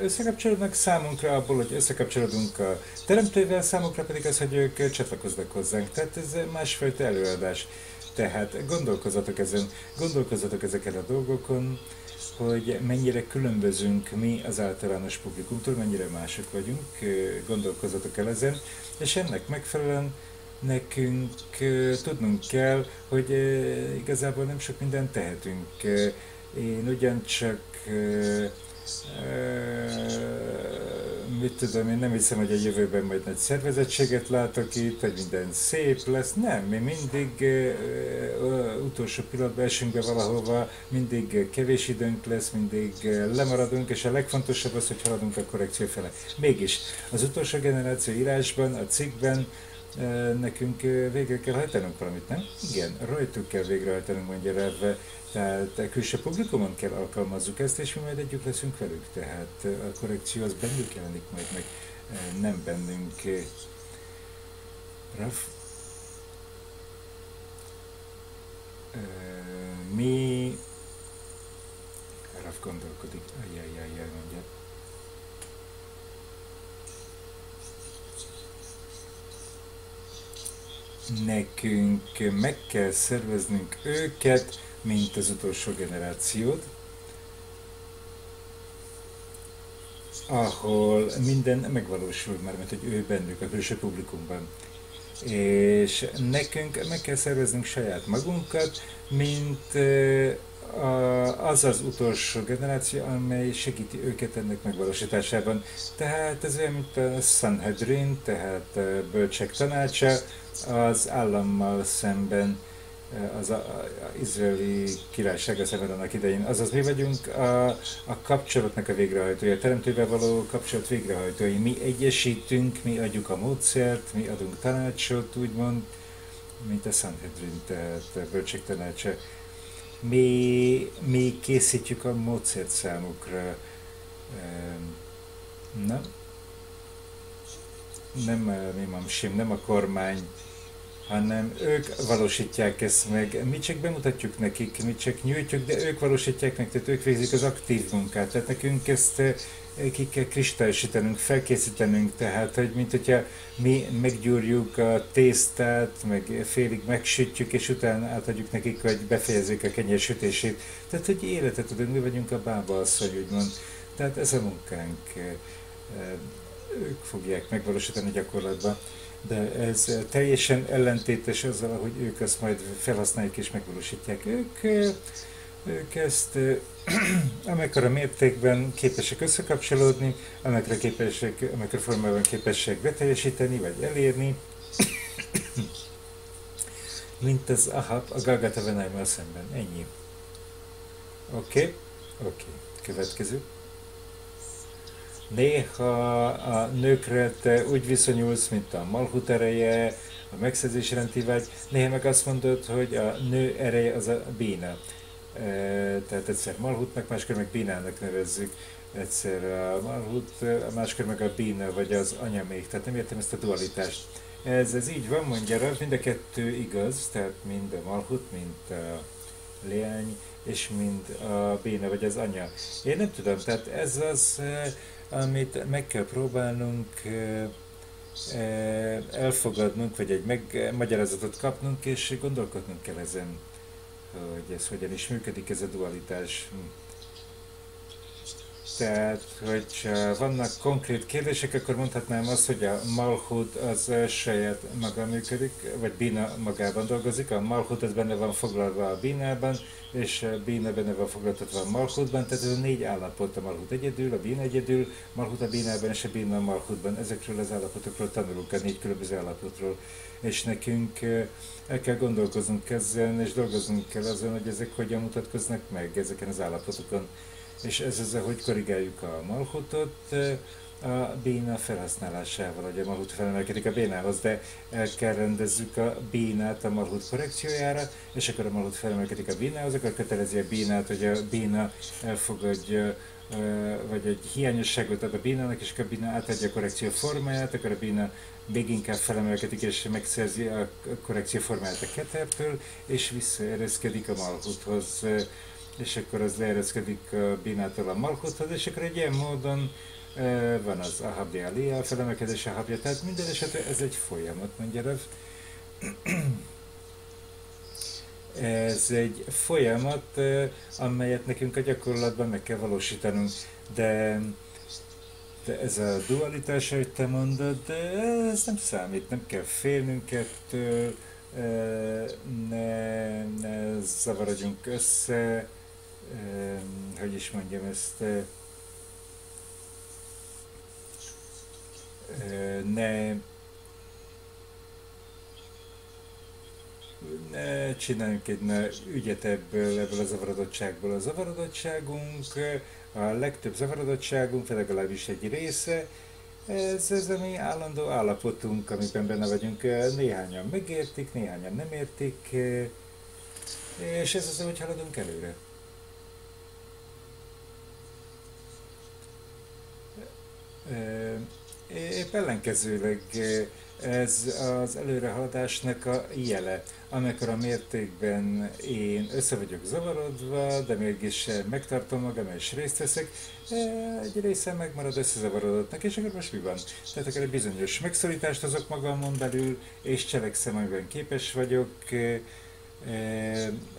összekapcsolódnak számunkra abból, hogy összekapcsolódunk a teremtővel, számunkra pedig az, hogy ők csatlakoznak hozzánk. Tehát ez másfajta előadás. Tehát gondolkozatok ezen, gondolkozatok ezeken a dolgokon, hogy mennyire különbözünk mi az általános publikumtól, mennyire mások vagyunk, gondolkozatok el ezen, és ennek megfelelően nekünk tudnunk kell, hogy igazából nem sok mindent tehetünk. Én ugyancsak mit tudom, én nem hiszem, hogy a jövőben majd nagy szervezettséget látok itt, hogy minden szép lesz. Nem, mi mindig utolsó pillanatban esünk be valahova, mindig kevés időnk lesz, mindig lemaradunk, és a legfontosabb az, hogy haladunk a korrekció fele. Mégis, az utolsó generáció írásban, a cikkben nekünk végre kell hajtanunk valamit, nem? Igen, rajtuk kell végrehajtanunk, mondja Revve, tehát külső publikumon kell alkalmazzuk ezt, és mi majd együtt leszünk velük, tehát a korrekció az bennük jelenik majd meg, nem bennünk. Raf, mi? Raf gondolkodik, ajjajjajjaj, mondja. Nekünk meg kell szerveznünk őket, mint az utolsó generációt, ahol minden megvalósul már, mert hogy ő bennük, a külső publikumban. És nekünk meg kell szerveznünk saját magunkat, mint az az utolsó generáció, amely segíti őket ennek megvalósításában. Tehát ez olyan, mint a Sanhedrin, tehát bölcsek tanácsa, az állammal szemben, az a, a, a izraeli királysága szemben annak idején. Azaz mi vagyunk a, a kapcsolatnak a végrehajtója, a teremtővel való kapcsolat végrehajtói. Mi egyesítünk, mi adjuk a módszert, mi adunk tanácsot, úgymond, mint a Sanhedrin, tehát bölcsek tanácsa mi, mi készítjük a módszert számukra. Nem? Nem mi mamsim, nem a kormány, hanem ők valósítják ezt meg. Mi csak bemutatjuk nekik, mi csak nyújtjuk, de ők valósítják meg, tehát ők végzik az aktív munkát. Tehát nekünk ezt ki kell kristályosítanunk, felkészítenünk, tehát, hogy mint hogyha mi meggyúrjuk a tésztát, meg félig megsütjük, és utána átadjuk nekik, hogy befejezzék a kenyérsütését. Tehát, hogy életet adunk, mi vagyunk a bába asszony, úgymond. Tehát ez a munkánk. Ők fogják megvalósítani gyakorlatban. De ez teljesen ellentétes azzal, hogy ők azt majd felhasználják és megvalósítják. Ők ők ezt [clears throat] amekkora mértékben képesek összekapcsolódni, amekkora, képesek, amekkora formában képesek beteljesíteni, vagy elérni, [clears throat] mint az Ahab a Galgata Venaimmal szemben. Ennyi. Oké? Okay? Oké. Okay. Következő. Néha a nőkre te úgy viszonyulsz, mint a malhut ereje, a megszerzés rendi vágy, néha meg azt mondod, hogy a nő ereje az a béna. Tehát egyszer Malhutnak, máskor meg Bínának nevezzük, egyszer a Malhut, máskor meg a Bína, vagy az anya még, tehát nem értem ezt a dualitást. Ez, ez így van, mondja rá, mind a kettő igaz, tehát mind a Malhut, mind a leány, és mind a Béna, vagy az anya. Én nem tudom, tehát ez az, amit meg kell próbálnunk elfogadnunk, vagy egy megmagyarázatot kapnunk, és gondolkodnunk kell ezen hogy ez hogyan is működik ez a dualitás. Tehát, hogy vannak konkrét kérdések, akkor mondhatnám azt, hogy a Malhut az saját maga működik, vagy Bina magában dolgozik. A Malhut az benne van foglalva a Binában, és a Bina benne van foglaltatva a Malhutban, tehát ez a négy állapot, a Malhut egyedül, a Bina egyedül, Malhut a Binában és a Bina a Malhutban. Ezekről az állapotokról tanulunk, a négy különböző állapotról. És nekünk el kell gondolkoznunk ezzel, és dolgoznunk kell azon, hogy ezek hogyan mutatkoznak meg ezeken az állapotokon. És ez az, hogy korrigáljuk a malhutot, a béna felhasználásával, hogy a malhut felemelkedik a bénához, de el kell rendezzük a bénát a malhut korrekciójára, és akkor a malhut felemelkedik a bénához, akkor kötelezi a bénát, hogy a béna elfogadja vagy egy hiányosságot ad a bénának, és akkor a béna átadja a korrekció formáját, akkor a béna még inkább felemelkedik és megszerzi a korrekció formáját a ketertől, és visszaereszkedik a malhuthoz, és akkor az leereszkedik a bénától a malhuthoz, és akkor egy ilyen módon van az Ahabdi Aliyah, a felemelkedés Ahabja, tehát minden esetre ez egy folyamat, mondja Rev. [clears throat] Ez egy folyamat, amelyet nekünk a gyakorlatban meg kell valósítanunk, de, de ez a dualitás, ahogy te mondod, de ez nem számít, nem kell félnünk ettől, ne, ne zavarodjunk össze, hogy is mondjam ezt, ne ne csináljunk egy ne ügyet ebből, ebből a zavarodottságból. A zavarodottságunk, a legtöbb zavarodottságunk, vagy legalábbis egy része, ez, ez a mi állandó állapotunk, amiben benne vagyunk. Néhányan megértik, néhányan nem értik, és ez az, hogy haladunk előre. Épp ellenkezőleg ez az előrehaladásnak a jele. Amikor a mértékben én össze vagyok zavarodva, de mégis megtartom magam és részt veszek, egy része megmarad összezavarodottnak, és akkor most mi van? Tehát akkor egy bizonyos megszorítást hozok magamon belül, és cselekszem, amiben képes vagyok,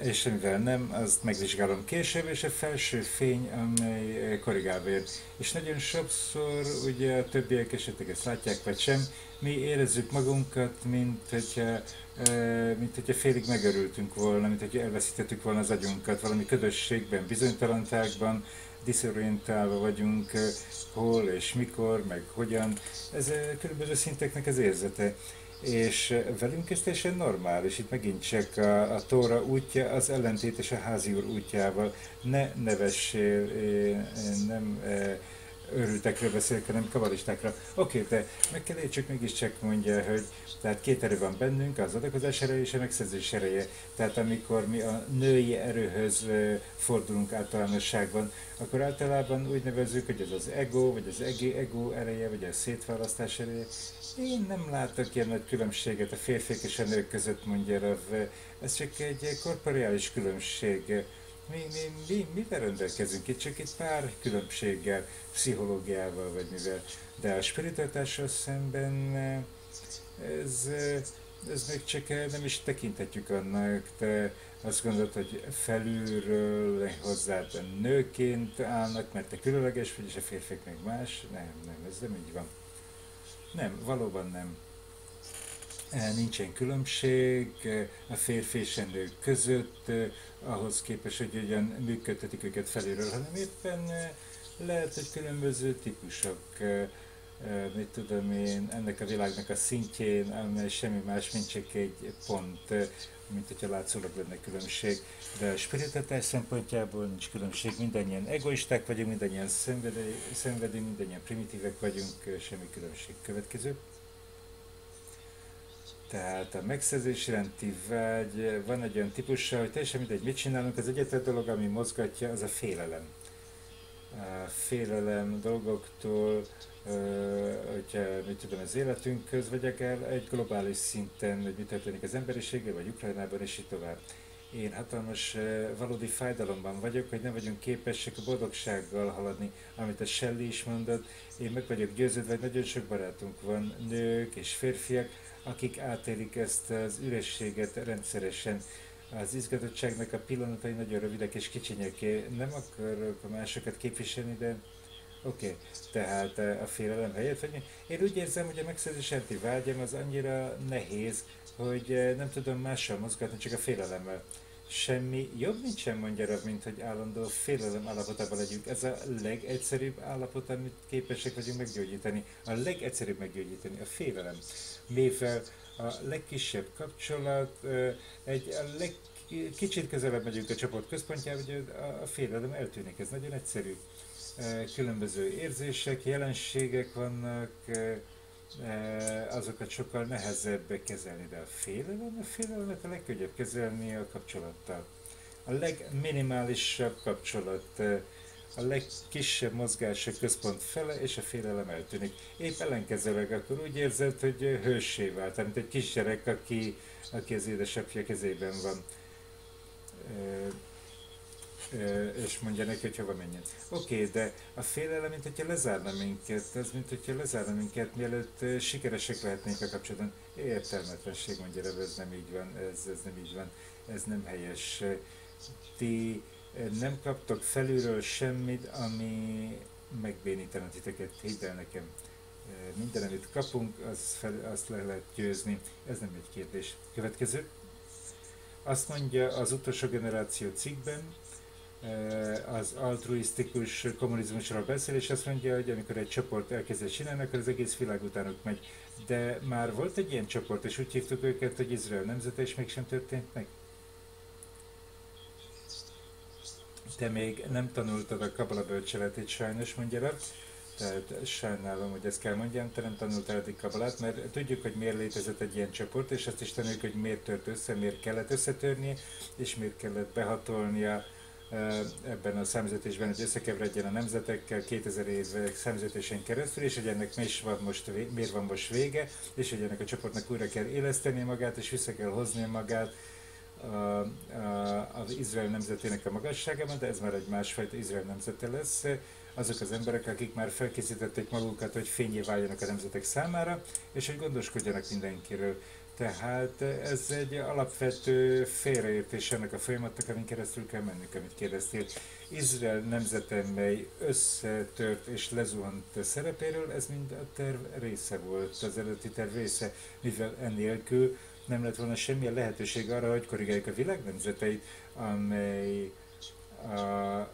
és mivel nem, azt megvizsgálom később, és a felső fény, amely korrigál vér. És nagyon sokszor, ugye a többiek esetleg ezt látják, vagy sem, mi érezzük magunkat, mint hogyha, mint hogyha félig megörültünk volna, mint hogyha elveszítettük volna az agyunkat valami ködösségben, bizonytalanságban, diszorientálva vagyunk, hol és mikor, meg hogyan. Ez különböző szinteknek az érzete és velünk ez teljesen normális. Itt megint csak a, a Tóra útja az ellentétes a házi úr útjával. Ne nevessél, nem őrültekről beszélek, hanem kavalistákra. Oké, okay, de meg kell értsük mégiscsak mondja, hogy tehát két erő van bennünk, az adakozás ereje és a megszerzés ereje. Tehát amikor mi a női erőhöz fordulunk általánosságban, akkor általában úgy nevezzük, hogy ez az ego, vagy az ego ereje, vagy a szétválasztás ereje. Én nem látok ilyen nagy különbséget a férfiak és a nők között, mondja Rav. Ez csak egy korporeális különbség mi, mi, mi, mivel rendelkezünk itt? Csak egy pár különbséggel, pszichológiával, vagy mivel. De a spiritualitással szemben ez, ez még csak nem is tekinthetjük annak, te azt gondolod, hogy felülről hozzád nőként állnak, mert te különleges vagy, és a férfiak meg más. Nem, nem, ez nem így van. Nem, valóban nem. E, nincsen különbség e, a férfi és a nők között, e, ahhoz képest, hogy ugyan működtetik őket felülről, hanem éppen lehet, hogy különböző típusok, mit tudom én, ennek a világnak a szintjén, amely semmi más, mint csak egy pont, mint hogyha látszólag lenne különbség. De a spiritátás szempontjából nincs különbség, mindannyian egoisták vagyunk, mindannyian szenvedünk, mindannyian primitívek vagyunk, semmi különbség. Következő. Tehát a megszerzés iránti vágy van egy olyan típusa, hogy teljesen mindegy, mit csinálunk, az egyetlen dolog, ami mozgatja, az a félelem. Félelem dolgoktól, hogyha mit tudom, az életünkhöz, vagy akár egy globális szinten, hogy mi történik az emberiséggel, vagy Ukrajnában, és így tovább. Én hatalmas valódi fájdalomban vagyok, hogy nem vagyunk képesek a boldogsággal haladni, amit a Shelley is mondott. Én meg vagyok győződve, hogy nagyon sok barátunk van, nők és férfiak, akik átélik ezt az ürességet rendszeresen. Az izgatottságnak a pillanatai nagyon rövidek és kicsinyek. Nem akarok a másokat képviselni, de Oké, okay. tehát eh, a félelem helyett, hogy én úgy érzem, hogy a megszerzési vágyam az annyira nehéz, hogy eh, nem tudom mással mozgatni, csak a félelemmel. Semmi jobb nincsen, mondja Rav, mint hogy állandó félelem állapotában legyünk. Ez a legegyszerűbb állapot, amit képesek vagyunk meggyógyítani. A legegyszerűbb meggyógyítani, a félelem. Mivel a legkisebb kapcsolat, egy a leg, kicsit közelebb megyünk a csoport központjába, hogy a félelem eltűnik. Ez nagyon egyszerű. különböző érzések, jelenségek vannak, azokat sokkal nehezebb kezelni, de a félelem, a félelmet a legkönnyebb kezelni a kapcsolattal. A legminimálisabb kapcsolat, a legkisebb mozgás a központ fele, és a félelem eltűnik. Épp ellenkezőleg akkor úgy érzed, hogy hőssé vált, mint egy kisgyerek, aki, aki az édesapja kezében van és mondja neki, hogy hova menjen. Oké, okay, de a félelem, mint hogyha lezárna minket, ez mint hogyha lezárna minket, mielőtt sikeresek lehetnénk a kapcsolatban. Értelmetlenség, mondja ez nem így van, ez, ez nem így van, ez nem helyes. Ti nem kaptok felülről semmit, ami megbénítaná titeket, hidd el nekem. Minden, amit kapunk, az fel, azt le lehet győzni. Ez nem egy kérdés. Következő. Azt mondja az utolsó generáció cikkben, az altruisztikus kommunizmusról beszél, és azt mondja, hogy amikor egy csoport elkezdett csinálni, akkor az egész világ utánuk megy. De már volt egy ilyen csoport, és úgy hívtuk őket, hogy Izrael nemzete, és mégsem történt meg. Te még nem tanultad a Kabala bölcseletét sajnos, mondja le. Tehát sajnálom, hogy ezt kell mondjam, te nem tanultál eddig kabalát, mert tudjuk, hogy miért létezett egy ilyen csoport, és azt is tanuljuk, hogy miért tört össze, miért kellett összetörnie, és miért kellett behatolnia ebben a számüzetésben, hogy összekeveredjen a nemzetekkel 2000 év számüzetésen keresztül, és hogy ennek is van most, miért van most vége, és hogy ennek a csoportnak újra kell éleszteni magát, és vissza kell hozni magát az Izrael nemzetének a magasságában, de ez már egy másfajta Izrael nemzete lesz. Azok az emberek, akik már felkészítették magukat, hogy fényé váljanak a nemzetek számára, és hogy gondoskodjanak mindenkiről. Tehát ez egy alapvető félreértés ennek a folyamatnak, amin keresztül kell mennünk, amit kérdeztél. Izrael nemzete, mely összetört és lezuhant szerepéről, ez mind a terv része volt, az előtti terv része, mivel ennélkül nem lett volna semmilyen lehetőség arra, hogy korrigáljuk a világ nemzeteit, amely a,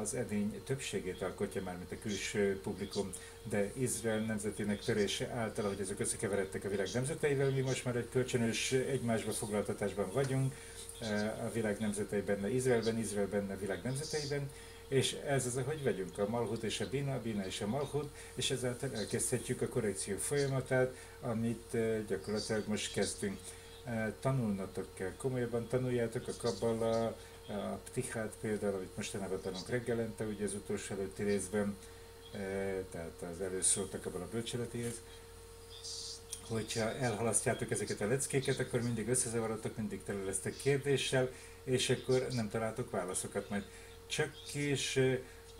az edény többségét alkotja már, mint a külső publikum, de Izrael nemzetének törése által, hogy ezek összekeveredtek a világ nemzeteivel, mi most már egy kölcsönös egymásba foglaltatásban vagyunk, a világ nemzetei benne Izraelben, Izrael a világ nemzeteiben, és ez az, hogy vegyünk a Malhut és a Bina, a Bina és a Malhut, és ezáltal elkezdhetjük a korrekció folyamatát, amit gyakorlatilag most kezdünk. Tanulnatok kell, komolyabban tanuljátok a Kabbala, a ptichát például, amit mostanában tanulunk reggelente, ugye az utolsó előtti részben, tehát az előszóltak abban a bölcseletéhez, hogyha elhalasztjátok ezeket a leckéket, akkor mindig összezavarodtok, mindig tele lesztek kérdéssel, és akkor nem találtok válaszokat majd. Csak is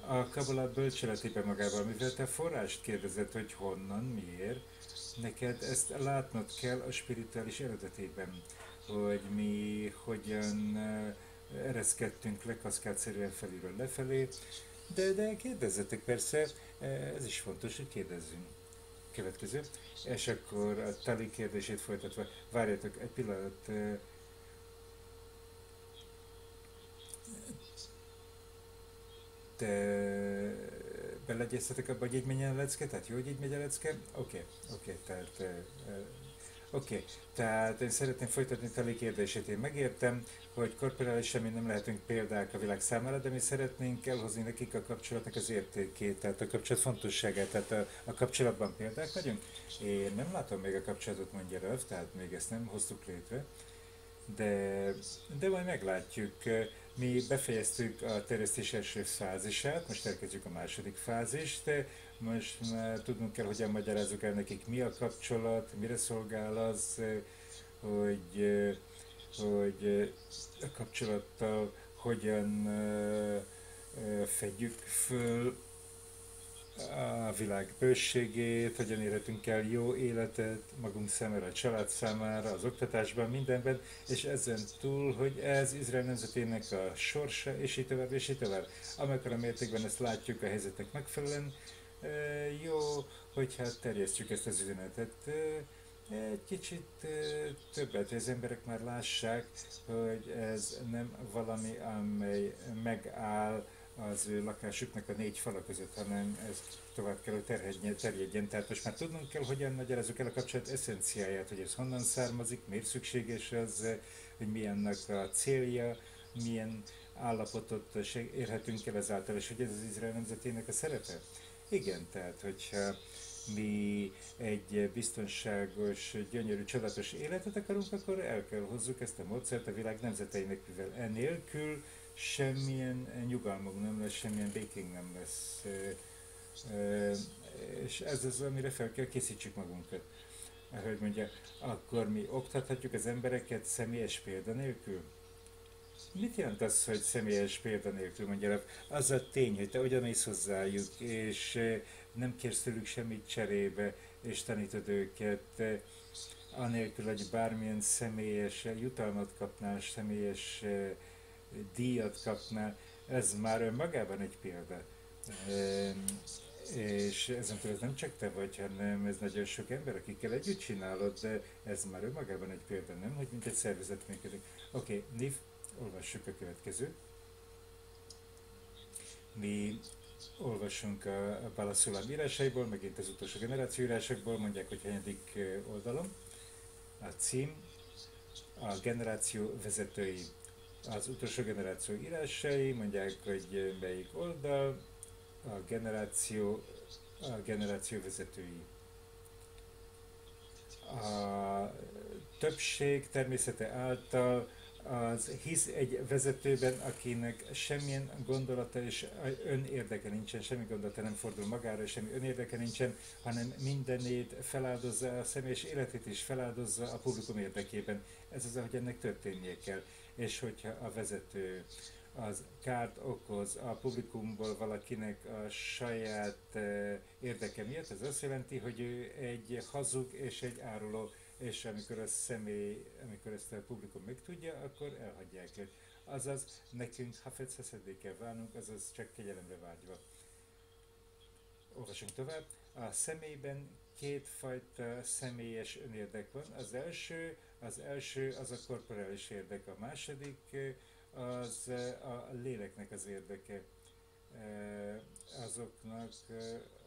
a Kabbalah bölcseletében magában, mivel te forrást kérdezed, hogy honnan, miért, neked ezt látnod kell a spirituális eredetében, hogy mi hogyan ereszkedtünk le kaszkádszerűen felülről lefelé, de, de kérdezzetek persze, ez is fontos, hogy kérdezzünk. Következő. És akkor a Tali kérdését folytatva, várjatok egy pillanat, te beleegyeztetek abba, hogy így menjen a lecke? Tehát jó, hogy így megy a lecke? Oké, oké, tehát Oké, tehát én szeretném folytatni Tali kérdését. Én megértem, hogy korporálisan mi nem lehetünk példák a világ számára, de mi szeretnénk elhozni nekik a kapcsolatnak az értékét, tehát a kapcsolat fontosságát, tehát a, a kapcsolatban példák vagyunk. Én nem látom még a kapcsolatot, mondja Röv, tehát még ezt nem hoztuk létre de, de majd meglátjuk. Mi befejeztük a terjesztés első fázisát, most elkezdjük a második fázist, most már tudnunk kell, hogyan magyarázzuk el nekik, mi a kapcsolat, mire szolgál az, hogy, hogy a kapcsolattal hogyan fedjük föl a világ bőségét, hogyan érhetünk el jó életet magunk számára, a család számára, az oktatásban, mindenben, és ezen túl, hogy ez Izrael nemzetének a sorsa, és így tovább, és így tovább. Amikor a mértékben ezt látjuk a helyzetnek megfelelően, jó, hogyha terjesztjük ezt az üzenetet, egy kicsit többet, hogy az emberek már lássák, hogy ez nem valami, amely megáll az ő lakásuknak a négy fala között, hanem ez tovább kell, hogy terjedjen, terjedjen. Tehát most már tudnunk kell, hogyan magyarázzuk el a kapcsolat eszenciáját, hogy ez honnan származik, miért szükséges ez, hogy mi ennek a célja, milyen állapotot érhetünk el ezáltal, és hogy ez az Izrael nemzetének a szerepe? Igen, tehát hogyha mi egy biztonságos, gyönyörű, csodatos életet akarunk, akkor el kell hozzuk ezt a módszert a világ nemzeteinek, mivel enélkül semmilyen nyugalmunk nem lesz, semmilyen békénk nem lesz. És ez az, amire fel kell készítsük magunkat. Ahogy mondja, akkor mi oktathatjuk az embereket személyes példa nélkül? Mit jelent az, hogy személyes példa nélkül mondja? Az a tény, hogy te ugyanész hozzájuk, és nem kérsz tőlük semmit cserébe, és tanítod őket, anélkül, hogy bármilyen személyes jutalmat kapnál, személyes díjat kapnál, ez már önmagában egy példa. És ezen ez nem csak te vagy, hanem ez nagyon sok ember, akikkel együtt csinálod, de ez már önmagában egy példa, nem? Hogy mint egy szervezet működik. Oké, okay, Niv, olvassuk a következőt. Mi olvasunk a Balaszulam írásaiból, megint az utolsó generáció írásokból, mondják, hogy hanyadik oldalon. A cím a generáció vezetői. Az utolsó generáció írásai, mondják, hogy melyik oldal, a generáció, a generáció vezetői. A többség természete által az hisz egy vezetőben, akinek semmilyen gondolata és önérdeke nincsen, semmi gondolata nem fordul magára, semmi önérdeke nincsen, hanem mindenét feláldozza, a személyes életét is feláldozza a publikum érdekében. Ez az, ahogy ennek történnie kell. És hogyha a vezető az kárt okoz a publikumból valakinek a saját eh, érdeke miatt, ez azt jelenti, hogy ő egy hazug és egy áruló és amikor a személy, amikor ezt a publikum megtudja, akkor elhagyják őt. Azaz, nekünk Hafez heszedékel válnunk, azaz csak kegyelemre vágyva. Olvasunk tovább. A személyben kétfajta személyes önérdek van. Az első, az első az a korporális érdek, a második az a léleknek az érdeke azoknak,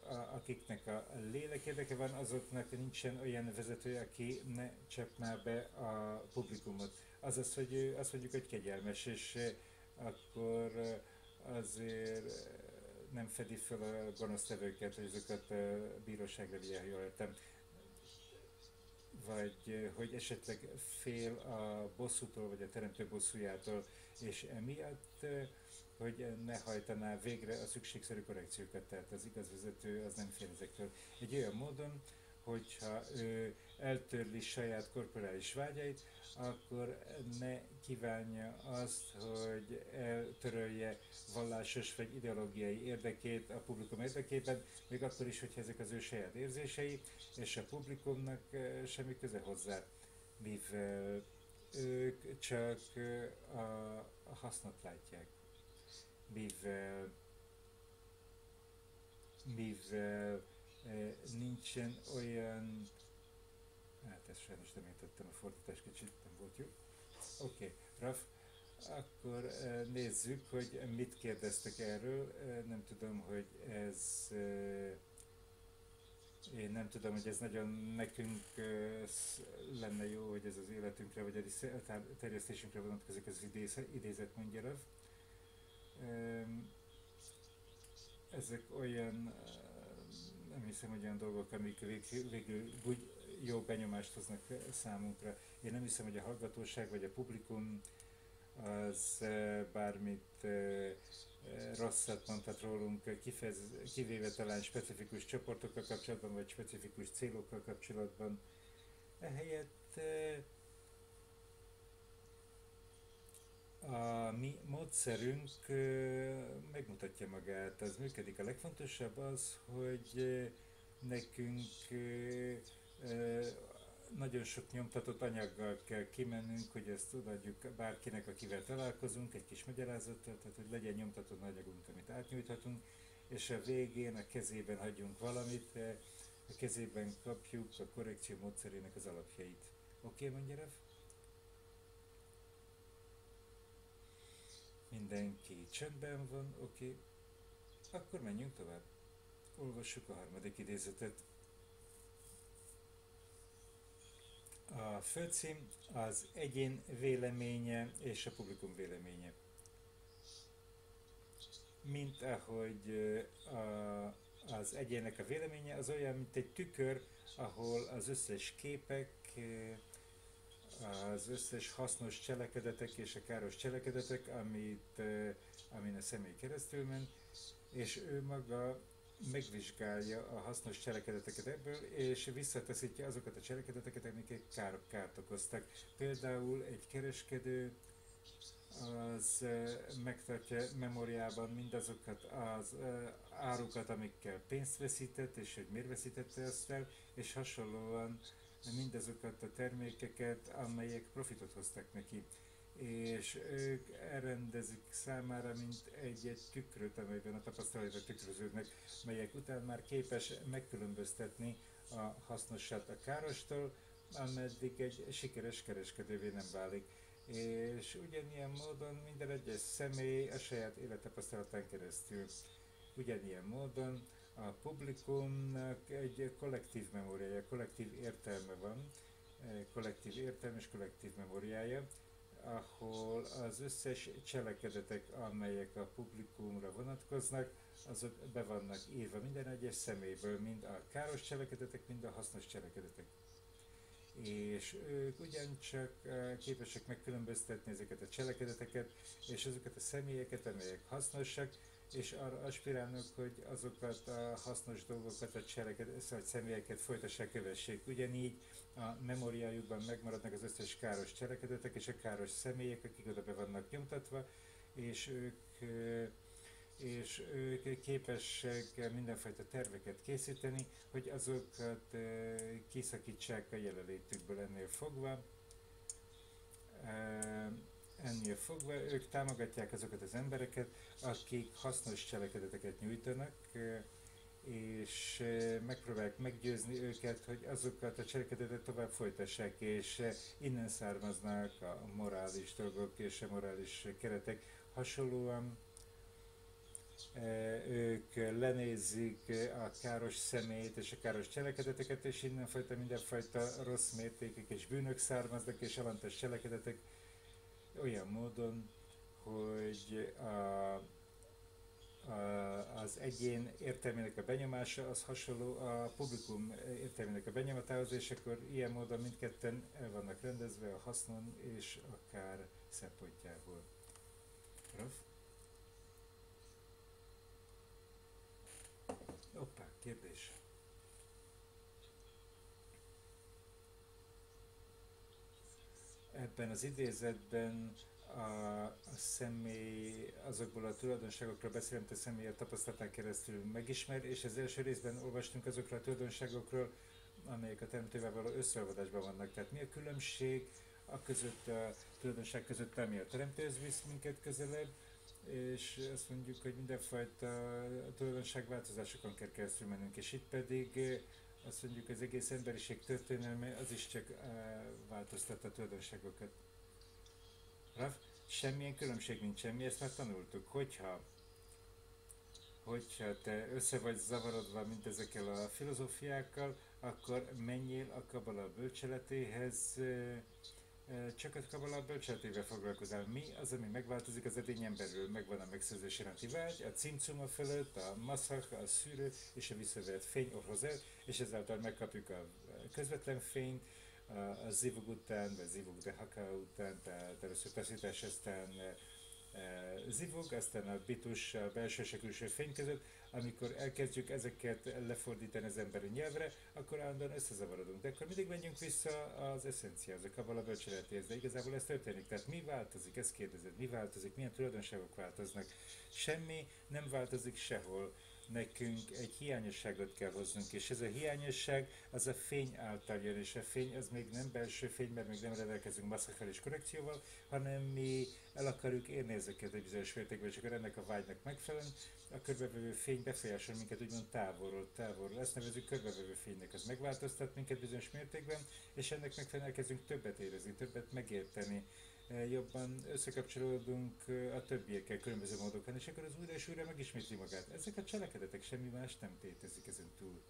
akiknek a lélek érdeke van, azoknak nincsen olyan vezető, aki ne csapná be a publikumot. Azaz, hogy azt mondjuk, hogy kegyelmes, és akkor azért nem fedi fel a gonosztevőket, hogy azokat a bíróságra vigye, ha jól értem. Vagy hogy esetleg fél a bosszútól, vagy a teremtő bosszújától, és emiatt hogy ne hajtaná végre a szükségszerű korrekciókat, tehát az igazvezető az nem fél ezektől. Egy olyan módon, hogyha ő eltörli saját korporális vágyait, akkor ne kívánja azt, hogy eltörölje vallásos vagy ideológiai érdekét a publikum érdekében, még akkor is, hogyha ezek az ő saját érzései, és a publikumnak semmi köze hozzá, mivel ők csak a hasznot látják mivel, mivel eh, nincsen olyan, hát ezt sajnos nem értettem, a fordítás kicsit nem volt jó. Oké, okay, Raf, akkor eh, nézzük, hogy mit kérdeztek erről. Eh, nem tudom, hogy ez én nem tudom, hogy ez nagyon nekünk lenne jó, hogy ez az életünkre, vagy a terjesztésünkre vonatkozik az idézet, mondja Rav ezek olyan, nem hiszem, hogy olyan dolgok, amik végül, végül jó benyomást hoznak számunkra. Én nem hiszem, hogy a hallgatóság vagy a publikum az bármit rosszat mondhat rólunk, kifez, kivéve talán specifikus csoportokkal kapcsolatban, vagy specifikus célokkal kapcsolatban. Ehelyett a mi módszerünk megmutatja magát, az működik. A legfontosabb az, hogy nekünk nagyon sok nyomtatott anyaggal kell kimennünk, hogy ezt odaadjuk bárkinek, akivel találkozunk, egy kis magyarázattal, tehát hogy legyen nyomtatott anyagunk, amit átnyújthatunk, és a végén a kezében hagyjunk valamit, a kezében kapjuk a korrekció módszerének az alapjait. Oké, okay, mondja Rev? Mindenki csendben van, oké. Akkor menjünk tovább. Olvassuk a harmadik idézetet. A főcím az egyén véleménye és a publikum véleménye. Mint ahogy a, az egyének a véleménye az olyan, mint egy tükör, ahol az összes képek, az összes hasznos cselekedetek és a káros cselekedetek, amit, amin a személy keresztül ment, és ő maga megvizsgálja a hasznos cselekedeteket ebből, és visszataszítja azokat a cselekedeteket, amiket kár, kárt okoztak. Például egy kereskedő az megtartja memóriában mindazokat az árukat, amikkel pénzt veszített, és hogy miért veszítette ezt el, és hasonlóan mindazokat a termékeket, amelyek profitot hoztak neki és ők elrendezik számára, mint egy, egy tükröt, amelyben a tapasztalatok tükröződnek, melyek után már képes megkülönböztetni a hasznosat a károstól, ameddig egy sikeres kereskedővé nem válik. És ugyanilyen módon minden egyes személy a saját élettapasztalatán keresztül ugyanilyen módon a publikumnak egy kollektív memóriája, kollektív értelme van, kollektív értelme és kollektív memóriája, ahol az összes cselekedetek, amelyek a publikumra vonatkoznak, azok be vannak írva minden egyes személyből, mind a káros cselekedetek, mind a hasznos cselekedetek. És ők ugyancsak eh, képesek megkülönböztetni ezeket a cselekedeteket, és azokat a személyeket, amelyek hasznosak, és arra aspirálnak, hogy azokat a hasznos dolgokat, a cseleket, szóval személyeket folytassák, kövessék. Ugyanígy a memóriájukban megmaradnak az összes káros cselekedetek és a káros személyek, akik oda be vannak nyomtatva, és ők és ők képesek mindenfajta terveket készíteni, hogy azokat kiszakítsák a jelenlétükből ennél fogva ennél fogva ők támogatják azokat az embereket, akik hasznos cselekedeteket nyújtanak, és megpróbálják meggyőzni őket, hogy azokat a cselekedetet tovább folytassák, és innen származnak a morális dolgok és a morális keretek. Hasonlóan ők lenézik a káros szemét és a káros cselekedeteket, és innenfajta mindenfajta rossz mértékek és bűnök származnak, és alantas cselekedetek olyan módon, hogy a, a, az egyén értelmének a benyomása az hasonló a publikum értelmének a benyomatához, és akkor ilyen módon mindketten el vannak rendezve a hasznon és akár szempontjából. Raf? Hoppá, kérdés. Ebben az idézetben a, a személy azokból a tulajdonságokról beszél, amit a személy a tapasztalatán keresztül megismer, és az első részben olvastunk azokról a tulajdonságokról, amelyek a teremtővel való összeolvadásban vannak. Tehát mi a különbség a között, a tulajdonság között, ami a teremtőhöz visz minket közelebb, és azt mondjuk, hogy mindenfajta tulajdonságváltozásokon kell keresztül mennünk, és itt pedig azt mondjuk az egész emberiség történelme az is csak uh, változtatta a tulajdonságokat. Rav, semmilyen különbség nincs semmi, ezt már tanultuk. Hogyha, hogyha te össze vagy zavarodva, mint ezekkel a filozófiákkal, akkor menjél a kabala bölcseletéhez, uh, csak a kabala bölcseletével foglalkozál. Mi az, ami megváltozik az edényen belül? Megvan a megszerzés iránti vágy, a cimcuma fölött, a maszak, a szűrő és a visszavert fény orhozel, és ezáltal megkapjuk a közvetlen fényt, a zivug után, vagy zivug de haka után, tehát először taszítás, aztán zivug, aztán a bitus a belső és a külső fény között, amikor elkezdjük ezeket lefordítani az emberi nyelvre, akkor állandóan összezavarodunk. De akkor mindig menjünk vissza az eszenciához, a kabala bölcseletéhez, de igazából ez történik. Tehát mi változik, ezt kérdezed, mi változik, milyen tulajdonságok változnak? Semmi nem változik sehol nekünk egy hiányosságot kell hoznunk, és ez a hiányosság az a fény által jön, és a fény az még nem belső fény, mert még nem rendelkezünk masszakal és korrekcióval, hanem mi el akarjuk érni ezeket egy bizonyos mértékben, és akkor ennek a vágynak megfelelően a körbevevő fény befolyásol minket úgymond távolról, távolról. Ezt nevezük körbevevő fénynek, az megváltoztat minket bizonyos mértékben, és ennek megfelelően elkezdünk többet érezni, többet megérteni, jobban összekapcsolódunk eh, a többiekkel különböző módokon, és akkor az újra és újra megismétli magát. Ezek a cselekedetek semmi más nem tétezik ezen túl.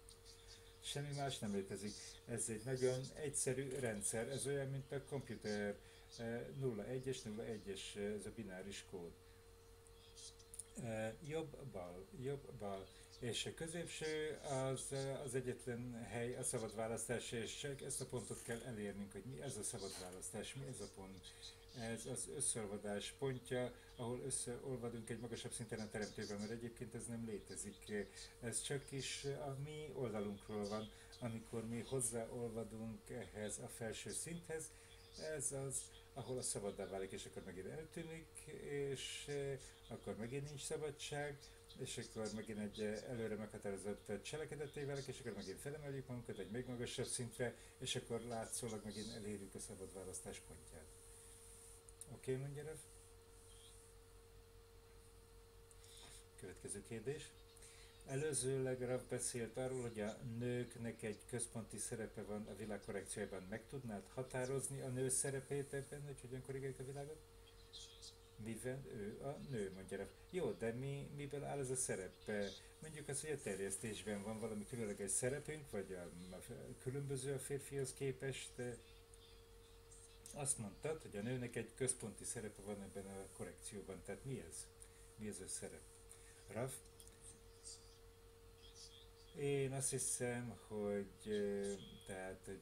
Semmi más nem létezik. Ez egy nagyon egyszerű rendszer, ez olyan, mint a komputer 0-1-es, 0-1-es, ez a bináris kód. Jobb-bal, jobb-bal. És a középső az, az egyetlen hely a szabad választás, és ezt a pontot kell elérnünk, hogy mi ez a szabad választás, mi ez a pont. Ez az összeolvadás pontja, ahol összeolvadunk egy magasabb szinten a teremtőben, mert egyébként ez nem létezik. Ez csak is a mi oldalunkról van, amikor mi hozzáolvadunk ehhez a felső szinthez, ez az, ahol a szabaddá válik, és akkor megint eltűnik, és eh, akkor megint nincs szabadság, és akkor megint egy előre meghatározott cselekedeté válik, és akkor megint felemeljük magunkat egy még magasabb szintre, és akkor látszólag megint elérjük a szabad választás pontját. Oké, okay, mondja? Következő kérdés. Előzőleg Rav beszélt arról, hogy a nőknek egy központi szerepe van a világ korrekciójában. Meg tudnád határozni a nő szerepét ebben, hogy hogyan korrigáljuk a világot? Mivel ő a nő, mondja Rav. Jó, de mi, miből áll ez a szerep? Mondjuk az, hogy a terjesztésben van valami különleges szerepünk, vagy a, a különböző a férfihoz képest. Azt mondtad, hogy a nőnek egy központi szerepe van ebben a korrekcióban. Tehát mi ez? Mi ez a szerep? Rav, én azt hiszem, hogy tehát, hogy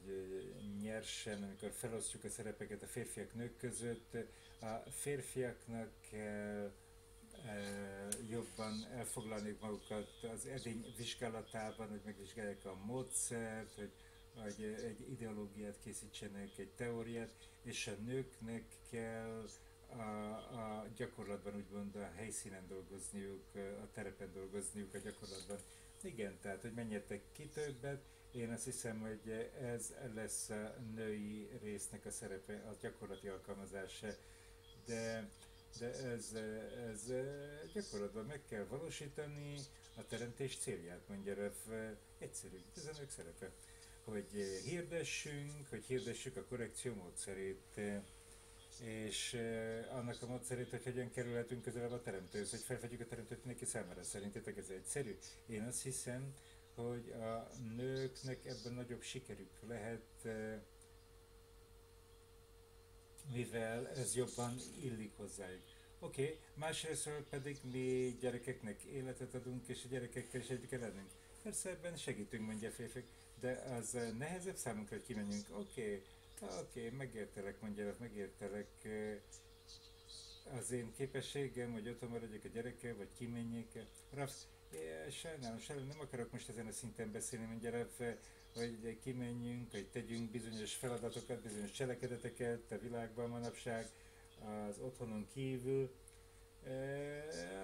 nyersen, amikor felosztjuk a szerepeket a férfiak nők között, a férfiaknak jobban elfoglalni magukat az edény vizsgálatában, hogy megvizsgálják a módszert, hogy vagy egy ideológiát készítsenek, egy teóriát, és a nőknek kell a, a gyakorlatban úgymond a helyszínen dolgozniuk, a terepen dolgozniuk a gyakorlatban. Igen, tehát hogy menjetek ki többet, én azt hiszem, hogy ez lesz a női résznek a szerepe, a gyakorlati alkalmazása, de, de ez, ez gyakorlatban meg kell valósítani a teremtés célját, mondja Rev, egyszerű, ez a nők szerepe, hogy hirdessünk, hogy hirdessük a korrekció módszerét, és annak a módszerét, hogy hogyan kerülhetünk közelebb a teremtőhöz, hogy felfedjük a teremtőt mindenki számára. Szerintetek ez egyszerű? Én azt hiszem, hogy a nőknek ebben nagyobb sikerük lehet, mivel ez jobban illik hozzájuk. Oké, okay. másrésztről pedig mi gyerekeknek életet adunk, és a gyerekekkel is együtt kell lennünk. Persze ebben segítünk, mondja a férfiak, de az nehezebb számunkra, hogy kimenjünk. Oké, okay Oké, okay, megértelek, mondja, megértelek az én képességem, hogy otthon maradjak a gyerekkel, vagy kimenjek. Raf, sajnálom, sajnálom, nem akarok most ezen a szinten beszélni, mondja Raf, hogy kimenjünk, hogy tegyünk bizonyos feladatokat, bizonyos cselekedeteket a világban manapság, az otthonon kívül.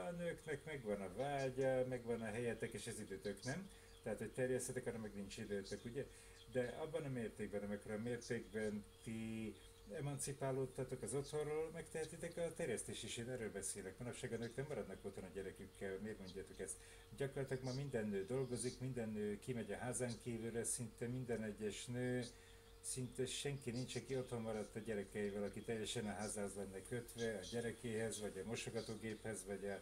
A nőknek megvan a vágya, megvan a helyetek és az időtök, nem? Tehát, hogy terjesztetek, arra meg nincs időtök, ugye? De abban a mértékben, amikor a mértékben ti emancipálódtatok az otthonról, megtehetitek a terjesztés is, én erről beszélek. Manapság a nők nem maradnak otthon a gyerekükkel, miért mondjátok ezt? Gyakorlatilag ma minden nő dolgozik, minden nő kimegy a házán kívülre, szinte minden egyes nő, szinte senki nincs, aki otthon maradt a gyerekeivel, aki teljesen a házához lenne kötve, a gyerekéhez, vagy a mosogatógéphez, vagy a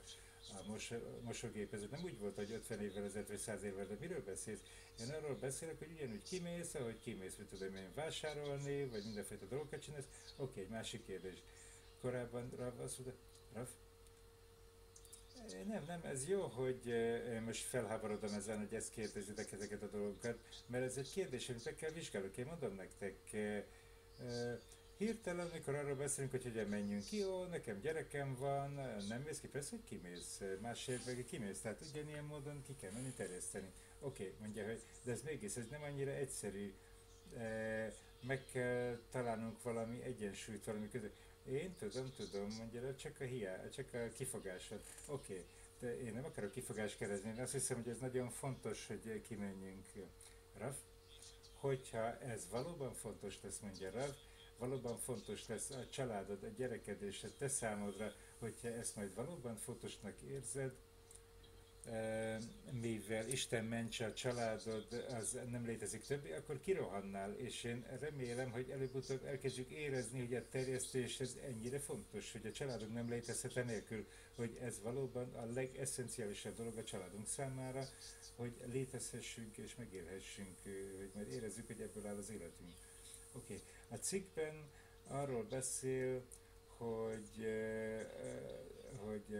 a mos, mosógépező. Nem úgy volt, hogy 50 évvel ezelőtt, vagy 100 évvel, de miről beszélsz? Én arról beszélek, hogy ugyanúgy kimész, ahogy kimész, mit tudom én, vásárolni, vagy mindenféle dolgokat csinálsz. Oké, okay, egy másik kérdés. Korábban Rav azt mondta, Rav, nem, nem, ez jó, hogy most felháborodom ezen, hogy ezt kérdezitek ezeket a dolgokat, mert ez egy kérdés, amit meg kell vizsgálni. Én mondom nektek, Hirtelen, amikor arról beszélünk, hogy hogyan menjünk ki, jó, nekem gyerekem van, nem mész ki, persze, hogy kimész, más évben kimész, tehát ugyanilyen módon ki kell menni terjeszteni. Oké, okay, mondja, hogy de ez mégis, ez nem annyira egyszerű, e, meg kell találnunk valami egyensúlyt, valami között. Én tudom, tudom, mondja, csak a hiá, csak a kifogásod. Oké, okay, de én nem akarok kifogást keresni, én azt hiszem, hogy ez nagyon fontos, hogy kimenjünk. Rav, hogyha ez valóban fontos lesz, mondja Rav, valóban fontos lesz a családod, a gyereked és te számodra, hogyha ezt majd valóban fontosnak érzed, mivel Isten mentse a családod, az nem létezik többé, akkor kirohannál, és én remélem, hogy előbb-utóbb elkezdjük érezni, hogy a terjesztés ez ennyire fontos, hogy a családunk nem létezhet enélkül, hogy ez valóban a legesszenciálisabb dolog a családunk számára, hogy létezhessünk és megélhessünk, hogy majd érezzük, hogy ebből áll az életünk. Oké, okay. a cikkben arról beszél, hogy, hogy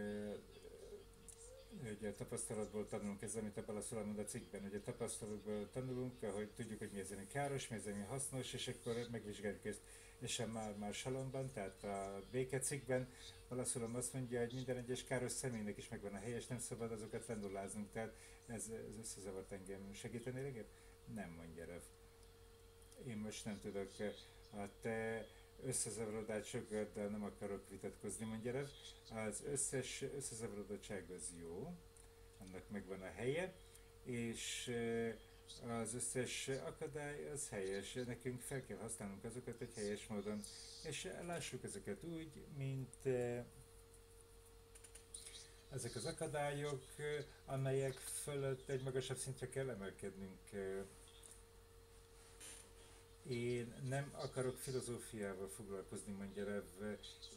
hogy a tapasztalatból tanulunk, ez amit a Balaszolán mond a cikkben, hogy a tapasztalatból tanulunk, hogy tudjuk, hogy mi az, ami káros, mi az, ami hasznos, és akkor megvizsgáljuk ezt. És a már, már salomban, tehát a béke cikkben Balaszolom azt mondja, hogy minden egyes káros személynek is megvan a helyes, nem szabad azokat lendulláznunk, tehát ez, ez összezavart engem. Segítenél engem? Nem mondja Rev. Én most nem tudok. A te összezavarodottságoddal nem akarok vitatkozni, mondja ez. Az összes összezavarodottság az jó, annak megvan a helye, és eh, az összes akadály az helyes. Nekünk fel kell használnunk azokat egy helyes módon, és lássuk ezeket úgy, mint eh, ezek az akadályok, eh, amelyek fölött egy magasabb szintre kell emelkednünk. Én nem akarok filozófiával foglalkozni, mondja.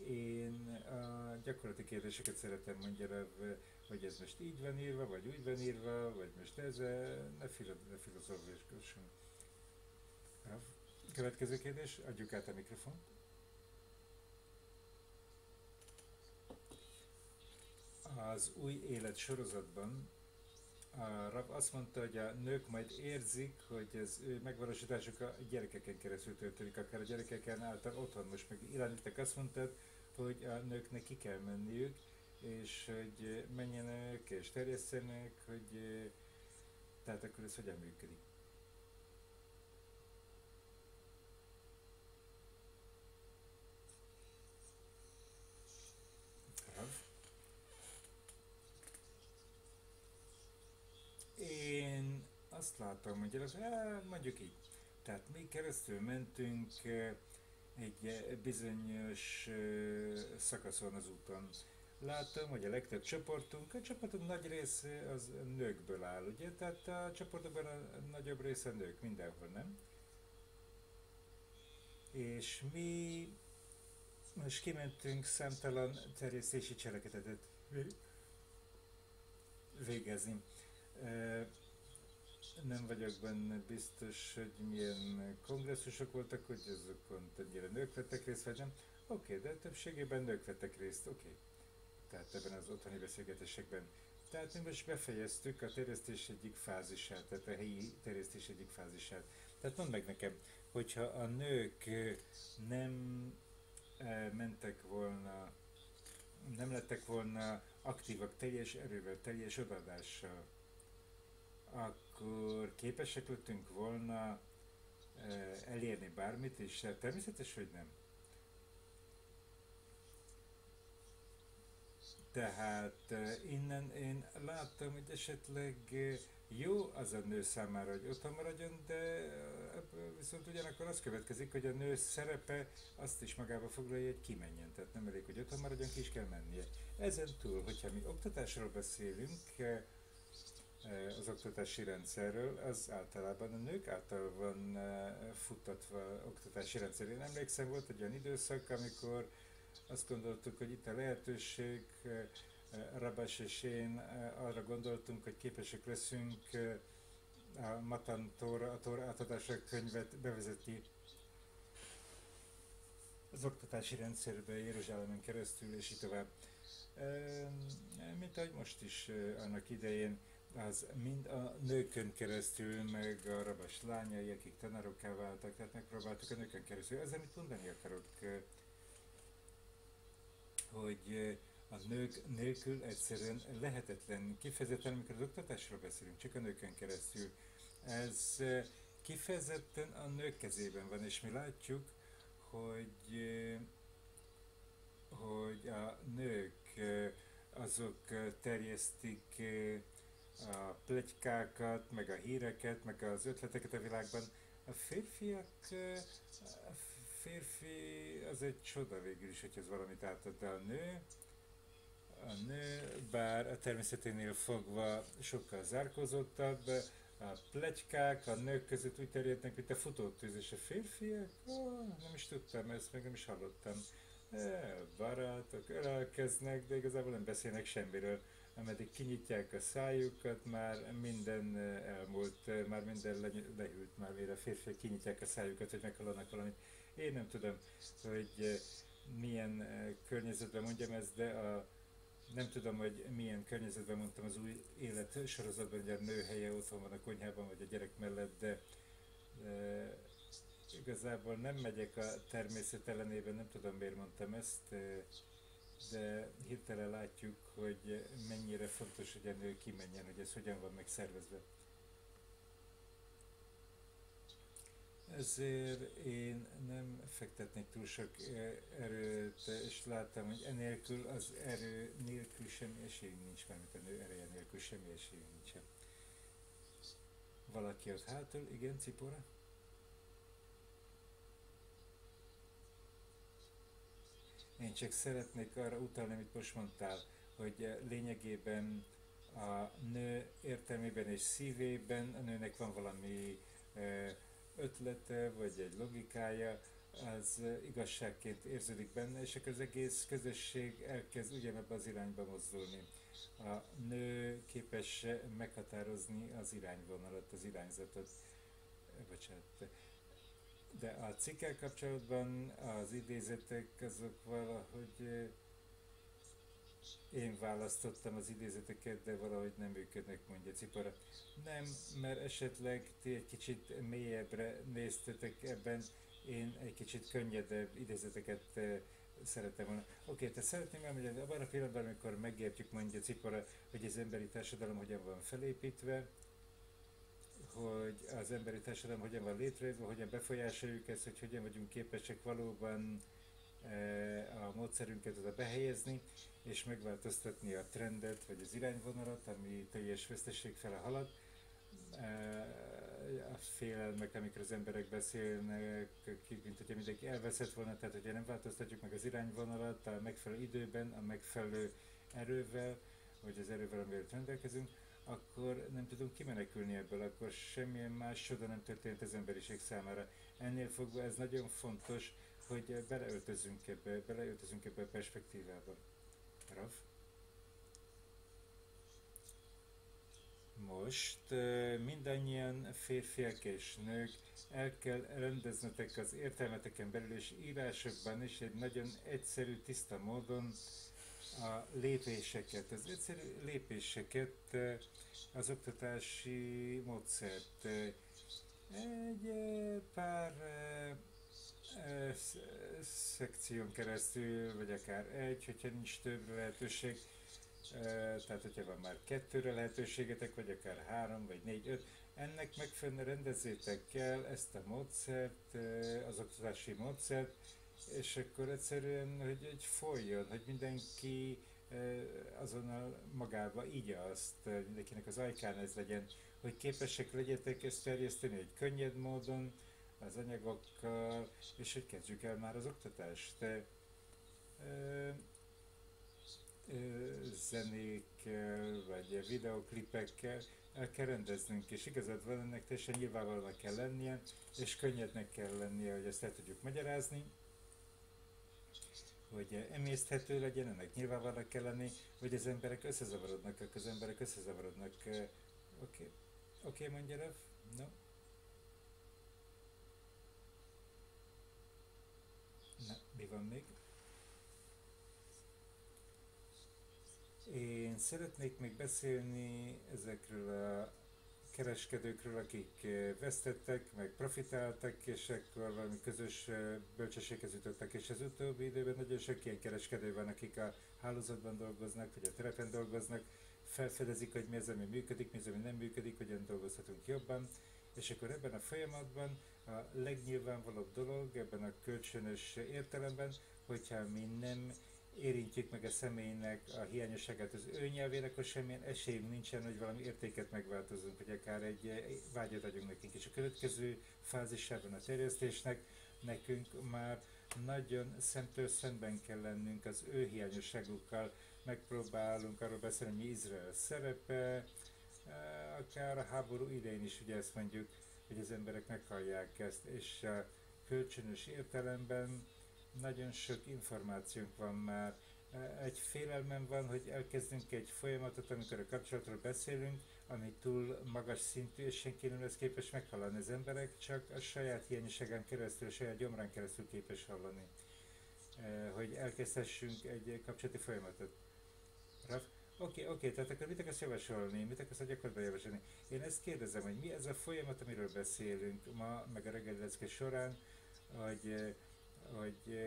Én a gyakorlati kérdéseket szeretem, mondja Rev, hogy ez most így van írva, vagy úgy van írva, vagy most ez, ne, filo, ne filozófiáskodjunk. Következő kérdés, adjuk át a mikrofont. Az új élet sorozatban a rab azt mondta, hogy a nők majd érzik, hogy az ő megvalósításuk a gyerekeken keresztül történik, akár a gyerekeken által otthon. Most meg irányítek azt mondtad, hogy a nőknek ki kell menniük, és hogy menjenek és terjesztenek, hogy tehát akkor ez hogyan működik? Rav? Azt látom, hogy az, mondjuk így, tehát mi keresztül mentünk egy bizonyos szakaszon az úton. Látom, hogy a legtöbb csoportunk, a csoportunk nagy része az nőkből áll, ugye? Tehát a csoportokban a nagyobb része nők, mindenhol, nem? És mi most kimentünk számtalan terjesztési cselekedetet végezni. Nem vagyok benne biztos, hogy milyen kongresszusok voltak, hogy azokon többnyire nők vettek részt, vagy nem. Oké, okay, de többségében nők vettek részt, oké. Okay. Tehát ebben az otthoni beszélgetésekben. Tehát mi most befejeztük a terjesztés egyik fázisát, tehát a helyi terjesztés egyik fázisát. Tehát mondd meg nekem, hogyha a nők nem mentek volna, nem lettek volna aktívak teljes erővel, teljes odaadással, akkor képesek lettünk volna elérni bármit, és természetes, hogy nem. Tehát innen én láttam, hogy esetleg jó az a nő számára, hogy otthon maradjon, de viszont ugyanakkor az következik, hogy a nő szerepe azt is magába foglalja, hogy kimenjen. Tehát nem elég, hogy otthon maradjon, ki is kell mennie. Ezen túl, hogyha mi oktatásról beszélünk, Eh, az oktatási rendszerről, az általában a nők által van eh, futtatva oktatási rendszer. Én emlékszem, volt egy olyan időszak, amikor azt gondoltuk, hogy itt a lehetőség, eh, Rabás és én arra gondoltunk, hogy képesek leszünk a Matan Tóra, a Tóra átadása könyvet bevezetni az oktatási rendszerbe Jeruzsálemen keresztül, és így tovább. Mint ahogy most is annak idején az mind a nőkön keresztül, meg a rabas lányai, akik tanárokká váltak, tehát megpróbáltak a nőkön keresztül. Ez, amit mondani akarok, hogy a nők nélkül egyszerűen lehetetlen, kifejezetten, amikor az oktatásról beszélünk, csak a nőkön keresztül. Ez kifejezetten a nők kezében van, és mi látjuk, hogy, hogy a nők azok terjesztik a plegykákat, meg a híreket, meg az ötleteket a világban. A férfiak, a férfi az egy csoda végül is, hogy ez valamit átad, de a nő a nő, bár a természeténél fogva sokkal zárkózottabb, a plegykák a nők között úgy terjednek, mint a futótűz, és a férfiak, oh, nem is tudtam ezt, meg nem is hallottam. E, barátok, ölelkeznek, de igazából nem beszélnek semmiről. Ameddig kinyitják a szájukat, már minden elmúlt, már minden lehűlt, már mire a férfiak kinyitják a szájukat, hogy meghallanak valamit. Én nem tudom, hogy milyen környezetben mondjam ezt, de a nem tudom, hogy milyen környezetben mondtam az új élet sorozatban, hogy a nő helye otthon van a konyhában, vagy a gyerek mellett, de, de igazából nem megyek a természet ellenében, nem tudom miért mondtam ezt, de hirtelen látjuk, hogy mennyire fontos, hogy nő kimenjen, hogy ez hogyan van megszervezve. Ezért én nem fektetnék túl sok eh, erőt, és láttam, hogy enélkül az erő nélkül semmi esélyünk nincs, mert a nő ereje nélkül semmi esélyünk nincsen. Valaki ott hátul, igen, Cipora? Én csak szeretnék arra utalni, amit most mondtál, hogy lényegében a nő értelmében és szívében a nőnek van valami eh, ötlete, vagy egy logikája, az igazságként érződik benne, és akkor az egész közösség elkezd ugyanebbe az irányba mozdulni. A nő képes meghatározni az irányvonalat, az irányzatot. Bocsánat. De a cikkel kapcsolatban az idézetek azok valahogy én választottam az idézeteket, de valahogy nem működnek, mondja Cipara. Nem, mert esetleg ti egy kicsit mélyebbre néztetek ebben, én egy kicsit könnyedebb idézeteket szeretem volna. Oké, okay, tehát szeretném elmondani, abban a pillanatban, amikor megértjük, mondja Cipara, hogy az emberi társadalom hogyan van felépítve, hogy az emberi társadalom hogyan van létrejövő, hogyan befolyásoljuk ezt, hogy hogyan vagyunk képesek valóban a módszerünket oda behelyezni, és megváltoztatni a trendet, vagy az irányvonalat, ami teljes veszteség fele halad. A félelmek, amikor az emberek beszélnek, mint hogyha mindenki elveszett volna, tehát hogyha nem változtatjuk meg az irányvonalat a megfelelő időben, a megfelelő erővel, vagy az erővel, amivel rendelkezünk, akkor nem tudunk kimenekülni ebből, akkor semmilyen más soda nem történt az emberiség számára. Ennél fogva ez nagyon fontos, hogy beleöltözünk ebbe, beleöltözünk ebbe a perspektívába. Rav? Most mindannyian férfiak és nők el kell rendeznetek az értelmeteken belül és írásokban is egy nagyon egyszerű, tiszta módon a lépéseket, az egyszerű lépéseket, az oktatási módszert. Egy pár szekción keresztül, vagy akár egy, hogyha nincs több lehetőség, tehát hogyha van már kettőre lehetőségetek, vagy akár három, vagy négy, öt, ennek megfelelően rendezzétek el ezt a módszert, az oktatási módszert, és akkor egyszerűen, hogy, hogy folyjon, hogy mindenki azonnal magába így azt, mindenkinek az ajkán ez legyen, hogy képesek legyetek ezt terjeszteni egy könnyed módon, az anyagokkal, és hogy kezdjük el már az oktatást. De, ö, ö, zenékkel, vagy videoklipekkel el kell rendeznünk, és igazad van, ennek teljesen nyilvánvalóan kell lennie, és könnyednek kell lennie, hogy ezt el tudjuk magyarázni, hogy emészthető legyen, ennek nyilvánvalóan kell lenni, hogy az emberek összezavarodnak, akkor az emberek összezavarodnak. Oké, okay. oké, okay, mondja Rev? No? Na, mi van még? Én szeretnék még beszélni ezekről a kereskedőkről, akik vesztettek, meg profitáltak, és akkor valami közös bölcsességhez jutottak, és az utóbbi időben nagyon sok ilyen kereskedő van, akik a hálózatban dolgoznak, vagy a terepen dolgoznak, felfedezik, hogy mi az, ami működik, mi az, ami nem működik, hogyan dolgozhatunk jobban, és akkor ebben a folyamatban a legnyilvánvalóbb dolog, ebben a kölcsönös értelemben, hogyha mi nem érintjük meg a személynek a hiányosságát az ő nyelvén, akkor semmilyen esélyünk nincsen, hogy valami értéket megváltozunk, hogy akár egy vágyat adjunk nekünk. És a következő fázisában a terjesztésnek nekünk már nagyon szemtől szemben kell lennünk az ő hiányosságukkal, megpróbálunk arról beszélni, mi Izrael szerepe, akár a háború idején is ugye ezt mondjuk, hogy az emberek meghallják ezt, és kölcsönös értelemben nagyon sok információnk van már. Egy félelmem van, hogy elkezdünk egy folyamatot, amikor a kapcsolatról beszélünk, ami túl magas szintű, és senki nem lesz képes meghallani. Az emberek csak a saját hiányosságán keresztül, a saját gyomrán keresztül képes hallani. Hogy elkezdhessünk egy kapcsolati folyamatot. Raf? Oké, oké, tehát akkor mit akarsz javasolni? Mit akarsz a gyakorlatban javasolni? Én ezt kérdezem, hogy mi ez a folyamat, amiről beszélünk ma, meg a reggeli során, hogy, hogy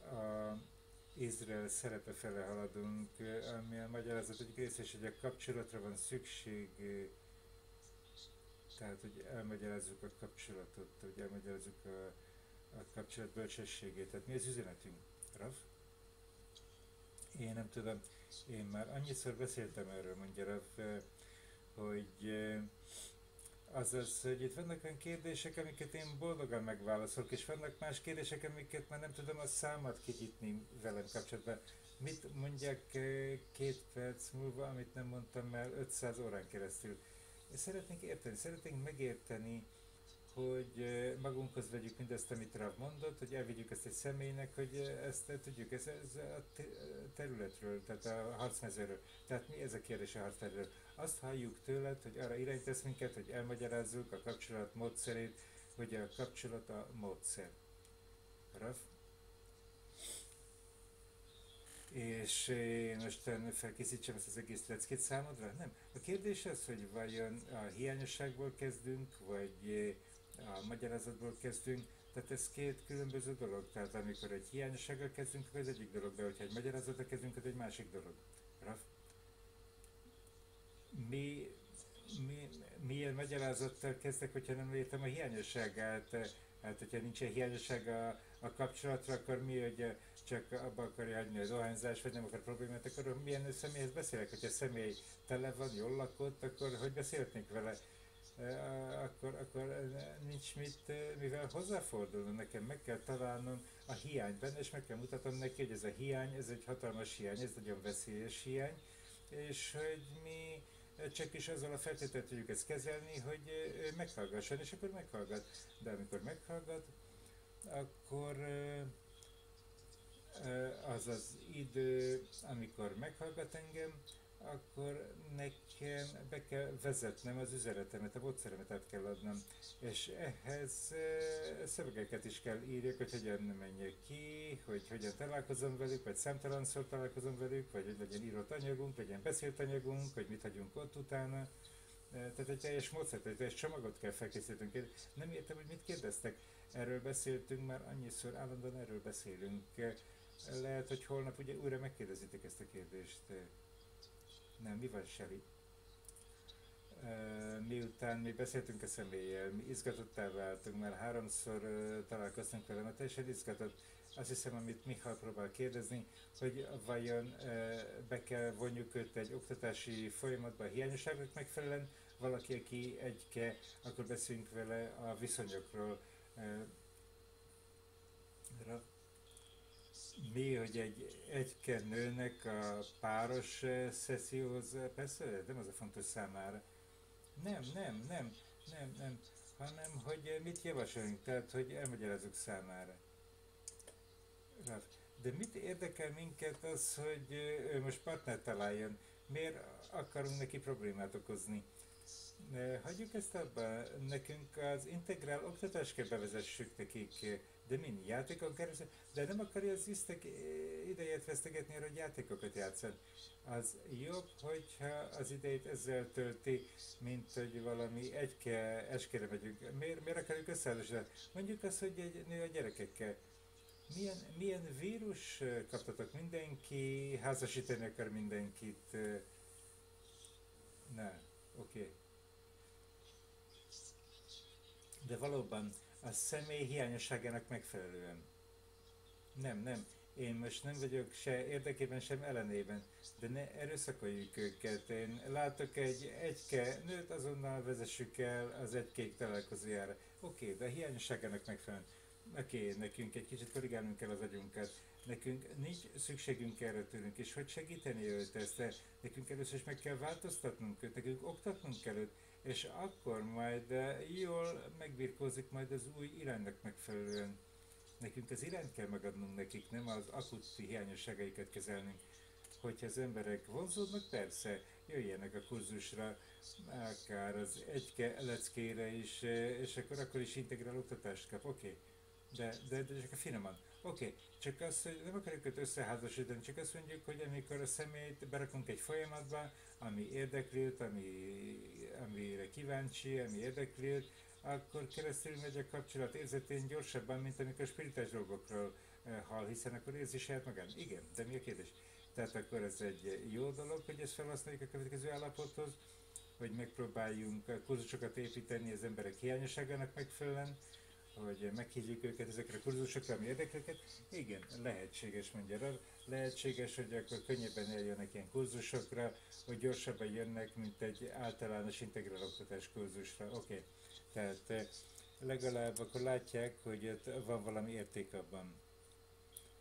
a Izrael szerepe fele haladunk, ami a magyarázat egyik része, hogy a kapcsolatra van szükség, tehát, hogy elmagyarázzuk a kapcsolatot, hogy elmagyarázzuk a, a kapcsolat bölcsességét. Tehát mi az üzenetünk? Rav? Én nem tudom, én már annyiszor beszéltem erről, mondja Rav, hogy Azaz, hogy itt vannak olyan kérdések, amiket én boldogan megválaszolok, és vannak más kérdések, amiket már nem tudom a számat kinyitni velem kapcsolatban. Mit mondjak eh, két perc múlva, amit nem mondtam már 500 órán keresztül? Szeretnénk érteni, szeretnénk megérteni, hogy magunkhoz vegyük mindezt, amit Rav mondott, hogy elvigyük ezt egy személynek, hogy ezt tudjuk, ez, ez a területről, tehát a harcmezőről. Tehát mi ez a kérdés a harcterületről? Azt halljuk tőled, hogy arra irányítesz minket, hogy elmagyarázzuk a kapcsolat módszerét, hogy a kapcsolat a módszer. Rav? és én most felkészítsem ezt az egész leckét számodra? Nem. A kérdés az, hogy vajon a hiányosságból kezdünk, vagy a magyarázatból kezdünk, tehát ez két különböző dolog. Tehát amikor egy hiányossággal kezdünk, az egyik dolog, de hogyha egy magyarázattal kezdünk, az egy másik dolog. Raf? Mi, mi, milyen magyarázattal kezdek, hogyha nem értem a hiányosságát? Hát, hogyha nincsen hiányosság a, a kapcsolatra, akkor mi, hogy csak abba akarja hagyni az dohányzás, vagy nem akar problémát, akkor milyen személyhez beszélek? Hogyha a személy tele van, jól lakott, akkor hogy beszélhetnék vele? Akkor, akkor nincs mit, mivel hozzáfordulni, nekem meg kell találnom a hiányt benne, és meg kell mutatnom neki, hogy ez a hiány, ez egy hatalmas hiány, ez nagyon veszélyes hiány, és hogy mi csak is azzal a feltételt tudjuk ezt kezelni, hogy meghallgasson, és akkor meghallgat. De amikor meghallgat, akkor az az idő, amikor meghallgat engem, akkor nekem be kell vezetnem az üzenetemet, a módszeremet át kell adnom, és ehhez szövegeket is kell írjak, hogy hogyan menjek ki, hogy hogyan találkozom velük, vagy számtalanszor találkozom velük, vagy hogy legyen írott anyagunk, legyen beszélt anyagunk, hogy mit hagyunk ott utána. Tehát egy teljes módszert, egy teljes csomagot kell felkészíteni. Nem értem, hogy mit kérdeztek. Erről beszéltünk már annyiszor, állandóan erről beszélünk. Lehet, hogy holnap ugye újra megkérdezitek ezt a kérdést. Nem, mi van, Shelly? miután mi beszéltünk a személlyel, mi izgatottá váltunk, mert háromszor találkoztunk vele, mert teljesen izgatott. Azt hiszem, amit Michal próbál kérdezni, hogy vajon be kell vonjuk őt egy oktatási folyamatba a hiányosságok megfelelően, valaki, aki egyke, akkor beszélünk vele a viszonyokról mi, hogy egy, egy nőnek a páros eh, szesszióhoz, eh, persze nem az a fontos számára. Nem, nem, nem, nem, nem, hanem hogy eh, mit javasoljunk, tehát hogy elmagyarázzuk számára. De mit érdekel minket az, hogy ő most partner találjon? Miért akarunk neki problémát okozni? Hagyjuk ezt abba, nekünk az integrál oktatást kell bevezessük nekik, de min játékon keresztül, de nem akarja az isztek idejét vesztegetni arra, hogy játékokat játszani. Az jobb, hogyha az idejét ezzel tölti, mint hogy valami egyke, eskére megyünk. Miért, miért akarjuk összeállítani? Mondjuk azt, hogy egy nő a gyerekekkel. Milyen, milyen vírus kaptatok? Mindenki házasítani akar mindenkit. Ne, oké. Okay de valóban a személy hiányosságának megfelelően. Nem, nem. Én most nem vagyok se érdekében, sem ellenében, de ne erőszakoljuk őket. Én látok egy egyke nőt, azonnal vezessük el az egykék találkozójára. Oké, okay, de hiányosságának megfelelően. Oké, okay, nekünk egy kicsit korrigálnunk kell az agyunkat. Nekünk nincs szükségünk erre tőlünk, és hogy segíteni őt ezt, de nekünk először is meg kell változtatnunk őt, nekünk oktatnunk kell őt, és akkor majd jól megbirkózik majd az új iránynak megfelelően. Nekünk az irányt kell megadnunk nekik, nem az akut hiányosságaikat kezelnünk hogyha az emberek vonzódnak, persze, jöjjenek a kurzusra, akár az egyke leckére is, és akkor, akkor is integrál oktatást kap, oké. Okay. De, de, de csak a finoman. Oké, okay. csak azt, hogy nem akarjuk őt összeházasítani, csak azt mondjuk, hogy amikor a személyt berakunk egy folyamatba, ami érdekli ami, amire kíváncsi, ami érdekli akkor keresztül megy a kapcsolat érzetén gyorsabban, mint amikor spiritás dolgokról eh, hall, hiszen akkor érzi saját magán. Igen, de mi a kérdés? Tehát akkor ez egy jó dolog, hogy ezt felhasználjuk a következő állapothoz, hogy megpróbáljunk kurzusokat építeni az emberek hiányosságának megfelelően, hogy meghívjuk őket ezekre a kurzusokra, ami érdekli őket. Igen, lehetséges, mondja el. Lehetséges, hogy akkor könnyebben eljönnek ilyen kurzusokra, hogy gyorsabban jönnek, mint egy általános integrál oktatás kurzusra. Oké, okay. tehát eh, legalább akkor látják, hogy ott van valami érték abban.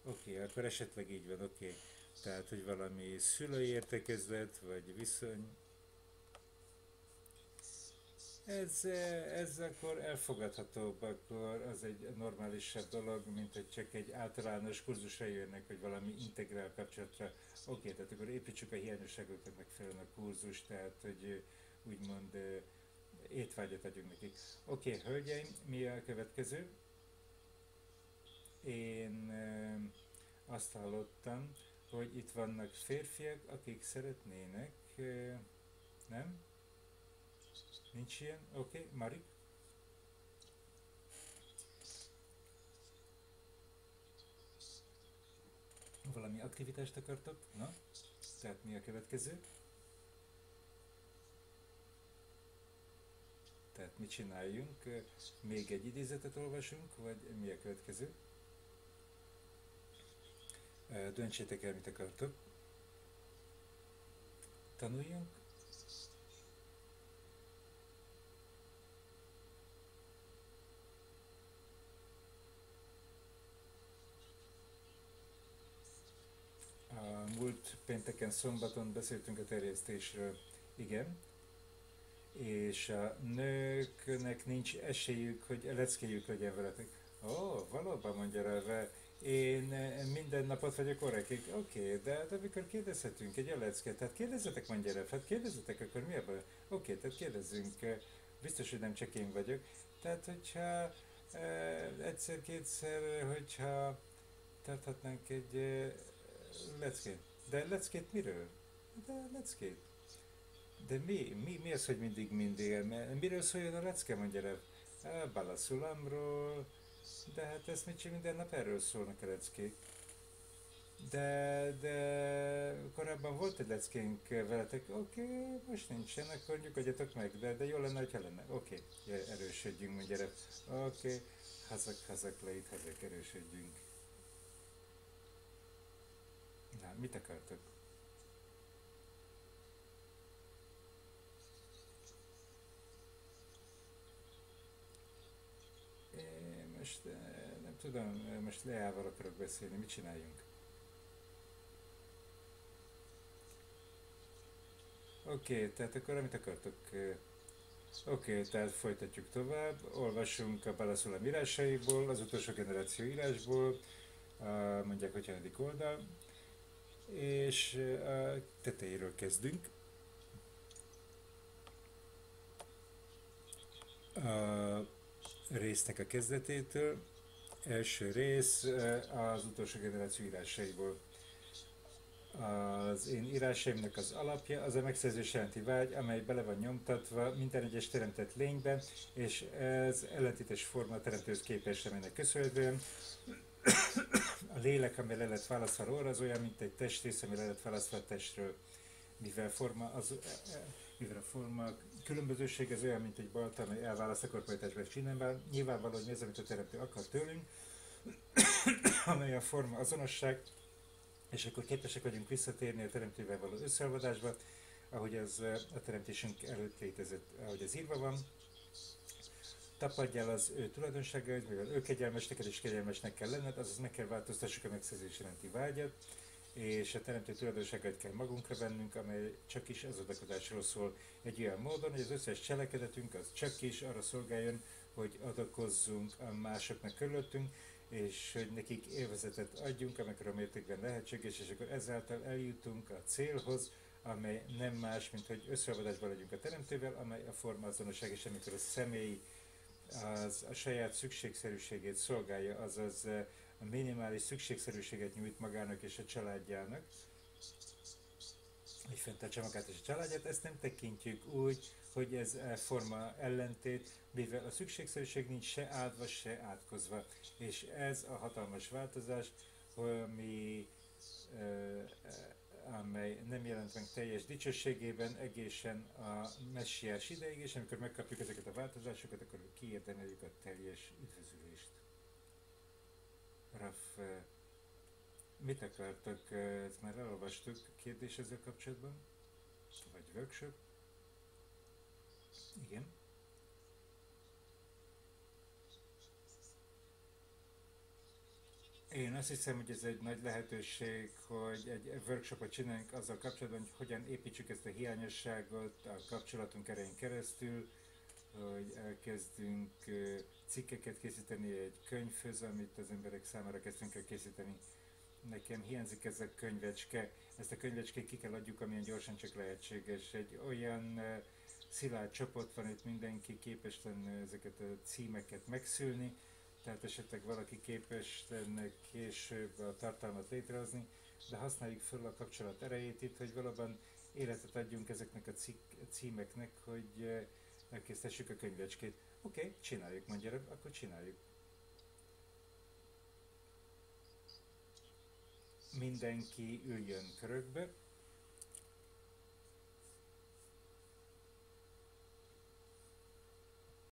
Oké, okay, akkor esetleg így van, oké. Okay. Tehát, hogy valami szülői értekezlet, vagy viszony, ez, ez akkor elfogadhatóbb, akkor az egy normálisabb dolog, mint hogy csak egy általános kurzusra jönnek, hogy valami integrál kapcsolatra. Oké, okay, tehát akkor építsük a hiányosságokat megfelelően a kurzus, tehát hogy úgymond étvágyat adjunk nekik. Oké, okay, hölgyeim, mi a következő? Én azt hallottam, hogy itt vannak férfiak, akik szeretnének, nem? Nincs ilyen? Oké, okay. Marik? Valami aktivitást akartok? Na? Tehát mi a következő? Tehát mit csináljunk? Még egy idézetet olvasunk, vagy mi a következő? Döntsétek el, mit akartok. Tanuljunk. A múlt pénteken, szombaton beszéltünk a terjesztésről. Igen. És a nőknek nincs esélyük, hogy leckéjük legyen veletek. Ó, oh, valóban mondja rá, én minden napot vagyok orekig. Oké, okay, de, de amikor kérdezhetünk egy alecke, tehát kérdezzetek mondja rá, hát kérdezzetek, akkor mi a baj? Oké, okay, tehát kérdezzünk. Biztos, hogy nem csak én vagyok. Tehát, hogyha e, egyszer-kétszer, hogyha tarthatnánk egy e, leckét. De leckét miről? De leckét. De mi, mi, mi az, hogy mindig mindig? Miről szóljon a lecke, mondja rá? Balaszulamról, de hát ezt mit minden nap erről szólnak a leckék. De, de korábban volt egy leckénk veletek, oké, okay, most nincsen, akkor nyugodjatok meg, de, de jó lenne, hogyha lenne. Oké, okay, erősödjünk, mondja Oké, okay. hazak, hazak le itt, hazak, erősödjünk. Na, mit akartok? Én most eh, nem tudom, eh, most Leával akarok beszélni, mit csináljunk? Oké, okay, tehát akkor amit akartok. Eh, oké, okay, tehát folytatjuk tovább. Olvasunk a Balaszulam írásaiból, az utolsó generáció írásból, mondják, hogy hanyadik oldal, és a tetejéről kezdünk. A résznek a kezdetétől. Első rész az utolsó generáció írásaiból. Az én írásaimnak az alapja az a megszerzés jelenti vágy, amely bele van nyomtatva minden egyes teremtett lényben, és ez ellentétes forma teremtőhöz képes, amelynek köszönhetően lélek, amely le lett választva róla, az olyan, mint egy testrész, ami le lett választva a testről mivel, forma az, e, e, mivel a forma különbözőség ez olyan, mint egy balta, amely elválaszt a korporatásba és csinálva, nyilvánvaló, hogy mi az, amit a teremtő akar tőlünk, [coughs] amely a forma azonosság, és akkor képesek vagyunk visszatérni a teremtővel való összeolvadásba, ahogy az e, a teremtésünk előtt létezett, ahogy ez írva van. Tapadjál az ő tulajdonságait, mivel ő kegyelmesnek és kegyelmesnek kell lenned, azaz meg kell változtassuk a megszerzés iránti vágyat, és a teremtő tulajdonságait kell magunkra vennünk, amely csak is az adakozásról szól egy olyan módon, hogy az összes cselekedetünk az csak is arra szolgáljon, hogy adakozzunk a másoknak körülöttünk, és hogy nekik élvezetet adjunk, amikor a mértékben lehetséges, és akkor ezáltal eljutunk a célhoz, amely nem más, mint hogy összeolvadásban legyünk a teremtővel, amely a formázonosság, és amikor a személy az a saját szükségszerűségét szolgálja, azaz eh, a minimális szükségszerűséget nyújt magának és a családjának, hogy fenntartsa magát és a családját, ezt nem tekintjük úgy, hogy ez e forma ellentét, mivel a szükségszerűség nincs se áldva, se átkozva. És ez a hatalmas változás, ami amely nem jelent meg teljes dicsőségében egészen a messiás ideig, és amikor megkapjuk ezeket a változásokat, akkor kiérdemeljük a teljes üdvözülést. Raf, mit akartak, ezt már elolvastuk, kérdés ezzel kapcsolatban? Vagy workshop? Igen. Én azt hiszem, hogy ez egy nagy lehetőség, hogy egy workshopot csináljunk azzal kapcsolatban, hogy hogyan építsük ezt a hiányosságot a kapcsolatunk erején keresztül, hogy elkezdünk cikkeket készíteni egy könyvhöz, amit az emberek számára kezdünk el készíteni. Nekem hiányzik ez a könyvecske. Ezt a könyvecskét ki kell adjuk, amilyen gyorsan csak lehetséges. Egy olyan szilárd csoport van, itt mindenki képes lenne ezeket a címeket megszülni, tehát esetleg valaki képes lenne később a tartalmat létrehozni, de használjuk fel a kapcsolat erejét itt, hogy valóban életet adjunk ezeknek a címeknek, hogy eh, elkészítessük a könyvecskét. Oké, okay, csináljuk, mondja, akkor csináljuk. Mindenki üljön körökbe.